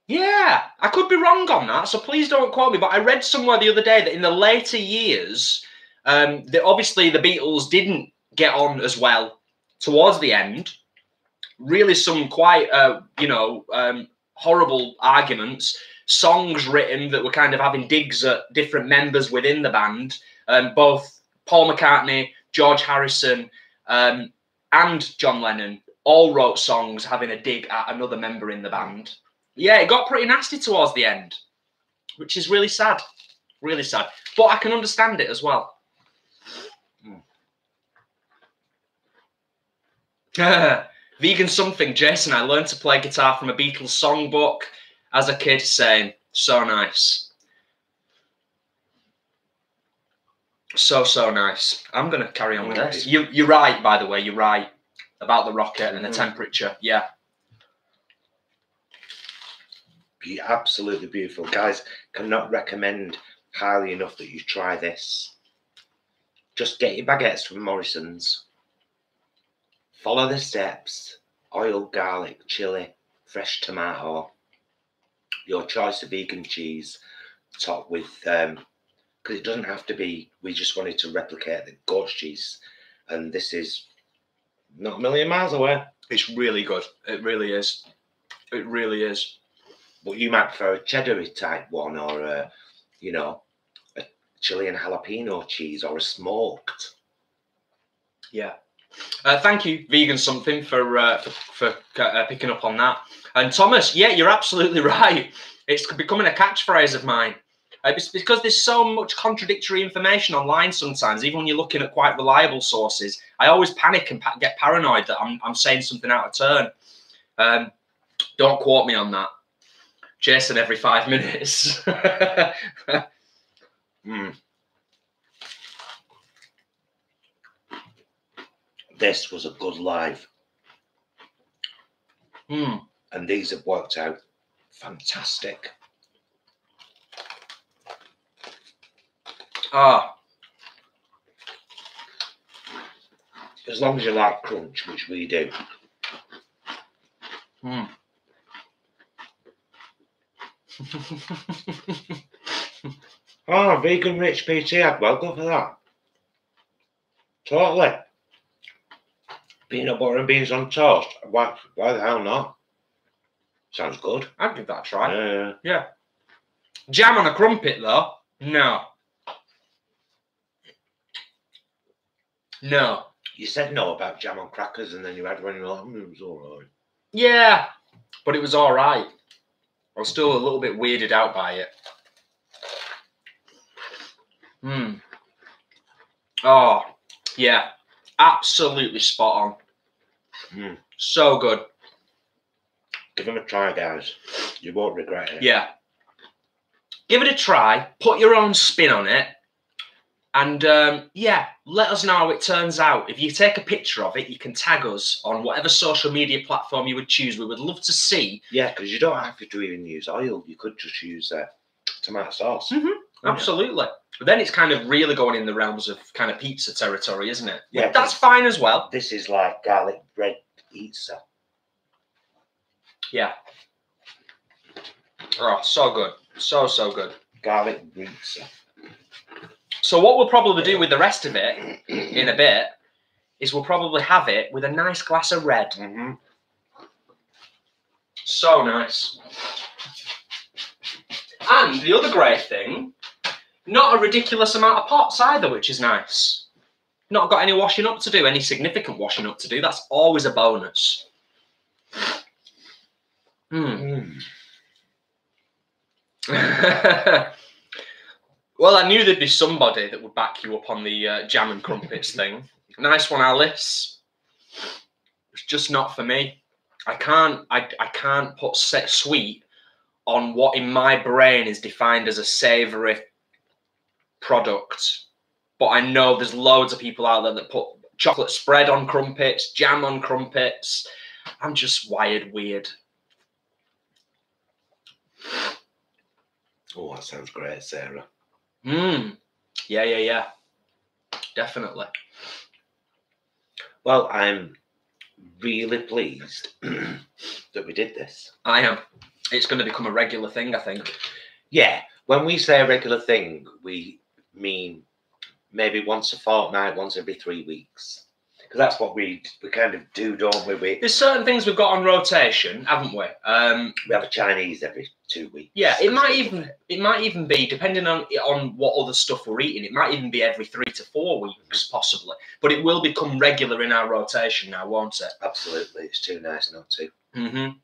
Yeah, I could be wrong on that, so please don't quote me. But I read somewhere the other day that in the later years, um, that obviously the Beatles didn't get on as well towards the end. Really, some quite, uh, you know, um, horrible arguments. Songs written that were kind of having digs at different members within the band. Um, both Paul McCartney, George Harrison, um, and John Lennon all wrote songs having a dig at another member in the band. Yeah, it got pretty nasty towards the end, which is really sad. Really sad. But I can understand it as well. Vegan something, Jason. I learned to play guitar from a Beatles songbook as a kid, saying, so nice. So, so nice. I'm going to carry on with this. You, you're right, by the way. You're right about the rocket and the Mhm. temperature. Yeah. Be absolutely beautiful, guys. Cannot recommend highly enough that you try this. Just get your baguettes from Morrison's. Follow the steps: oil, garlic, chili, fresh tomato. Your choice of vegan cheese, topped with um, because it doesn't have to be. We just wanted to replicate the goat cheese, and this is not a million miles away. It's really good. It really is. It really is. But you might prefer a cheddar type one or a, you know, a chili and jalapeno cheese or a smoked. Yeah. Uh, thank you, vegan something, for uh, for, for uh, picking up on that. And Thomas, yeah, you're absolutely right. It's becoming a catchphrase of mine. Uh, it's because there's so much contradictory information online sometimes, even when you're looking at quite reliable sources. I always panic and pa- get paranoid that I'm, I'm saying something out of turn. Um, don't quote me on that. Jason every five minutes. Mm. This was a good live, Hmm. and these have worked out fantastic. Ah, As long as you like crunch, which we do. hmm. Oh, vegan rich PT, I'd well go for that. Totally. Peanut butter and beans on toast. Why, why the hell not? Sounds good. I'd give that a try. Yeah. Yeah. Jam on a crumpet, though? No. No. You said no about jam on crackers, and then you had one, and you're like, "Mm, it was all right. Yeah, but it was all right. I was still a little bit weirded out by it. Hmm. Oh, yeah. Absolutely spot on. Mm. So good. Give them a try, guys. You won't regret it. Yeah. Give it a try. Put your own spin on it. And um, yeah, let us know how it turns out. If you take a picture of it, you can tag us on whatever social media platform you would choose. We would love to see. Yeah, because you don't have to even use oil. You could just use uh, tomato sauce. Mhm. Yeah. Absolutely. But then it's kind of really going in the realms of kind of pizza territory, isn't it? Yeah, that's fine as well. This is like garlic bread pizza. Yeah. Oh, so good. So, so good. Garlic pizza. So, what we'll probably do with the rest of it in a bit is we'll probably have it with a nice glass of red. hmm So nice. And the other great thing, not a ridiculous amount of pots either, which is nice. Not got any washing up to do, any significant washing up to do. That's always a bonus. Hmm. Mm. well, I knew there'd be somebody that would back you up on the uh, jam and crumpets thing. Nice one, Alice. It's just not for me. I can't. I, I can't put set sweet on what in my brain is defined as a savoury product. But I know there's loads of people out there that put chocolate spread on crumpets, jam on crumpets. I'm just wired weird. Oh, that sounds great, Sarah. Mm. Yeah, yeah, yeah. Definitely. Well, I'm really pleased that we did this. I am. it's going to become a regular thing. I think. Yeah, when we say a regular thing, we mean maybe once a fortnight, once every three weeks. Because that's what we we kind of do, don't we? We, There's certain things we've got on rotation, haven't we? Um, we have a Chinese every two weeks. yeah, it might even it might even be depending on on what other stuff we're eating. It might even be every three to four weeks, possibly. But it will become regular in our rotation now, won't it? Absolutely, it's too nice not to. Mm-hmm.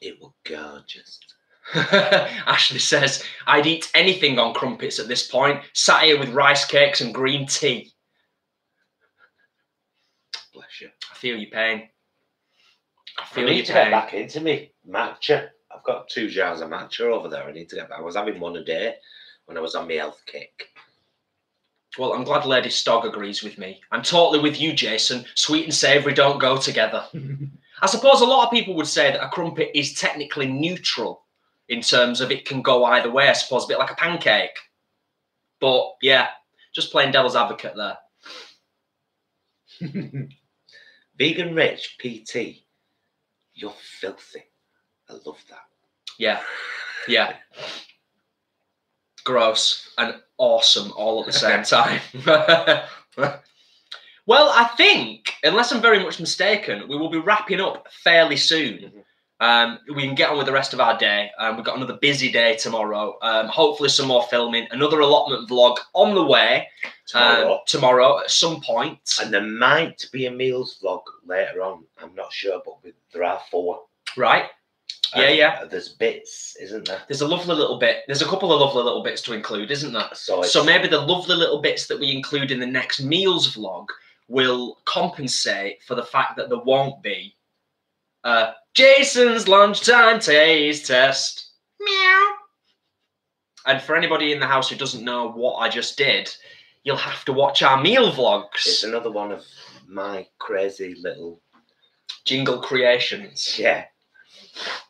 It will gorgeous. Ashley says, I'd eat anything on crumpets at this point. Sat here with rice cakes and green tea. Bless you. I feel your pain. I I feel need your to get pain. back into me matcha. I've got two jars of matcha over there. I need to get back. I was having one a day when I was on my health kick. Well, I'm glad Lady Stog agrees with me. I'm totally with you, Jason. Sweet and savoury don't go together. I suppose a lot of people would say that a crumpet is technically neutral in terms of it can go either way, I suppose, a bit like a pancake. But yeah, just playing devil's advocate there. Vegan Rich PT. You're filthy. I love that. Yeah, yeah. Gross and awesome all at the same time. well, I think, unless I'm very much mistaken, we will be wrapping up fairly soon. Mhm. Um, we can get on with the rest of our day. Um, we've got another busy day tomorrow. Um, hopefully, some more filming. Another allotment vlog on the way Tomorrow. um, tomorrow at some point. and there might be a meals vlog later on. I'm not sure, but we- there are four. Right? Yeah, yeah. There's bits, isn't there? There's a lovely little bit. There's a couple of lovely little bits to include, isn't there? So, So maybe the lovely little bits that we include in the next meals vlog will compensate for the fact that there won't be uh, Jason's lunchtime taste test. Meow. And for anybody in the house who doesn't know what I just did, you'll have to watch our meal vlogs. it's another one of my crazy little Jingle creations. yeah.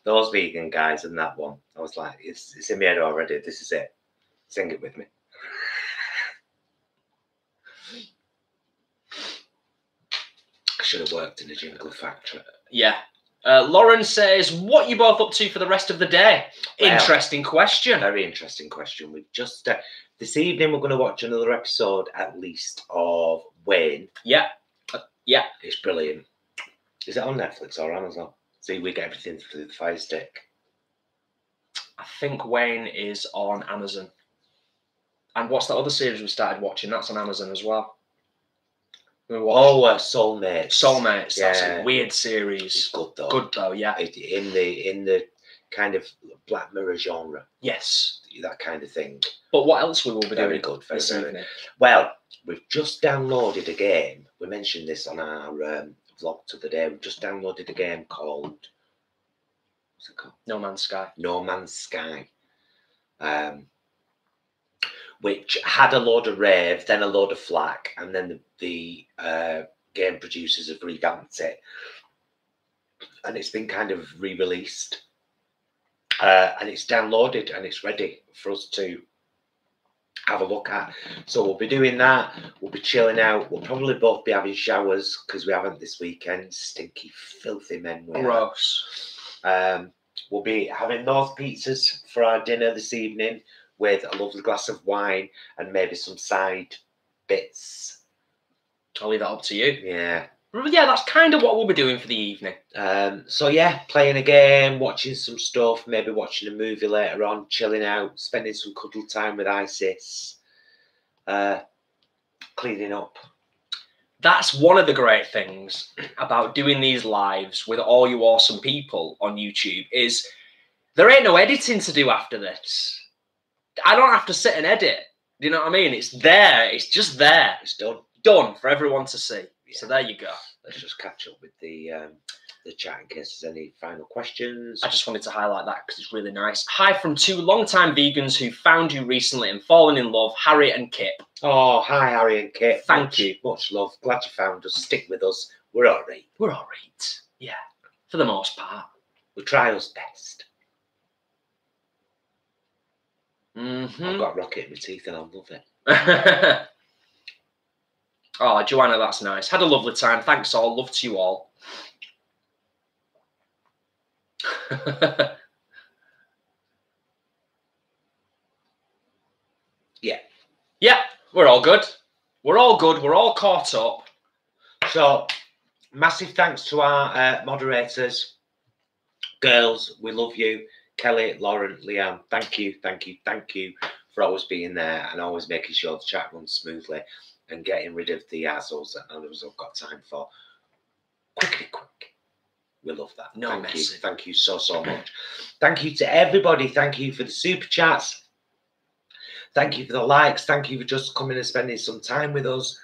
Those vegan guys and that one. I was like, it's, it's in my head already. This is it. Sing it with me. I should have worked in a jingle factory. Yeah. Uh, Lauren says, "What you both up to for the rest of the day?" Well, Interesting question. Very interesting question. We've just uh, this evening we're going to watch another episode at least of Wayne. Yeah. Uh, yeah. It's brilliant. Is it on Netflix or Amazon? See, we get everything through the Fire Stick. I think Wayne is on Amazon. And what's that other series we started watching? That's on Amazon as well. We watched Oh, uh, Soulmates. Soulmates. That's yeah. a weird It's series. good though. Good though, yeah. It- in the in the kind of Black Mirror genre, Yes. that kind of thing. But what else we will be Very doing good. Very, this very evening? Well, we've just downloaded a game. We mentioned this on our um, vlog to the day. We've just downloaded a game called what's it called? No Man's Sky. No Man's Sky. Um, which had a load of rave, then a load of flack, and then the, the uh, game producers have revamped it. And it's been kind of re released. Uh, and it's downloaded and it's ready for us to have a look at. So we'll be doing that. We'll be chilling out. We'll probably both be having showers because we haven't this weekend. Stinky, filthy men. We. Gross. Um, we'll be having those pizzas for our dinner this evening with a lovely glass of wine and maybe some side bits. I'll leave that up to you. Yeah. Yeah, that's kind of what we'll be doing for the evening. Um, so yeah, playing a game, watching some stuff, maybe watching a movie later on, chilling out, spending some cuddle time with Isis, uh, cleaning up. That's one of the great things about doing these lives with all you awesome people on YouTube is there ain't no editing to do after this. I don't have to sit and edit. Do you know what I mean? It's there. It's just there. It's done. Done for everyone to see. So there you go. Let's just catch up with the um, the chat in case there's any final questions. I just wanted to highlight that because it's really nice. Hi from two long-time vegans who found you recently and fallen in love, Harry and Kip. Oh, hi, Harry and Kip. Thank Much- you. Much love. Glad you found us. Stick with us. We're all right. We're all right. Yeah, for the most part. We try us best. Mm-hmm. I've got a rocket in my teeth and I love it. oh, Joanna, that's nice. Had a lovely time. Thanks all. Love to you all. yeah. Yeah, we're all good. We're all good. We're all caught up. So, massive thanks to our uh, moderators. Girls, we love you. Kelly, Lauren, Liam. Thank you, thank you, thank you for always being there and always making sure the chat runs smoothly and getting rid of the assholes that none of us have got time for. Quickly, quick. We love that. No thank messing. you, thank you so so much. Thank you to everybody. Thank you for the super chats. Thank you for the likes. Thank you for just coming and spending some time with us.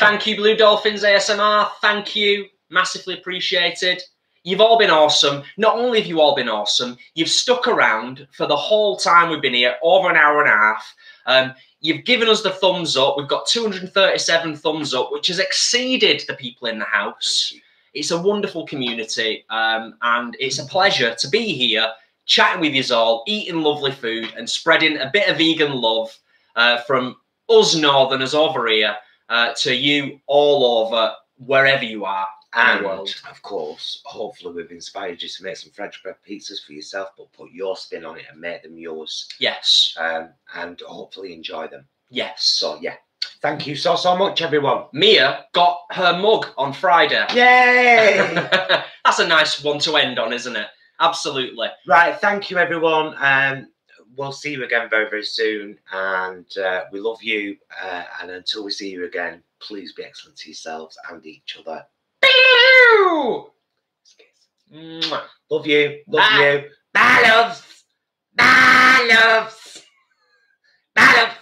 Thank you, Blue Dolphins ASMR. Thank you. Massively appreciated. You've all been awesome. Not only have you all been awesome, you've stuck around for the whole time we've been here, over an hour and a half. Um, you've given us the thumbs up. We've got 237 thumbs up, which has exceeded the people in the house. It's a wonderful community, um, and it's a pleasure to be here, chatting with you all, eating lovely food, and spreading a bit of vegan love uh, from us Northerners over here uh, to you all over, wherever you are And of course, hopefully we've inspired you to make some French bread pizzas for yourself, but put your spin on it and make them yours. Yes, Um, and hopefully enjoy them. yes. So yeah. Thank you so so much, everyone. Mia got her mug on Friday. Yay! That's a nice one to end on, isn't it? Absolutely. right, thank you everyone. Um we'll see you again very, very soon. And uh, we love you. Uh, and until we see you again, please be excellent to yourselves and each other. Love you. Love Bye. you. Bye, loves. Bye, loves. Bye, loves.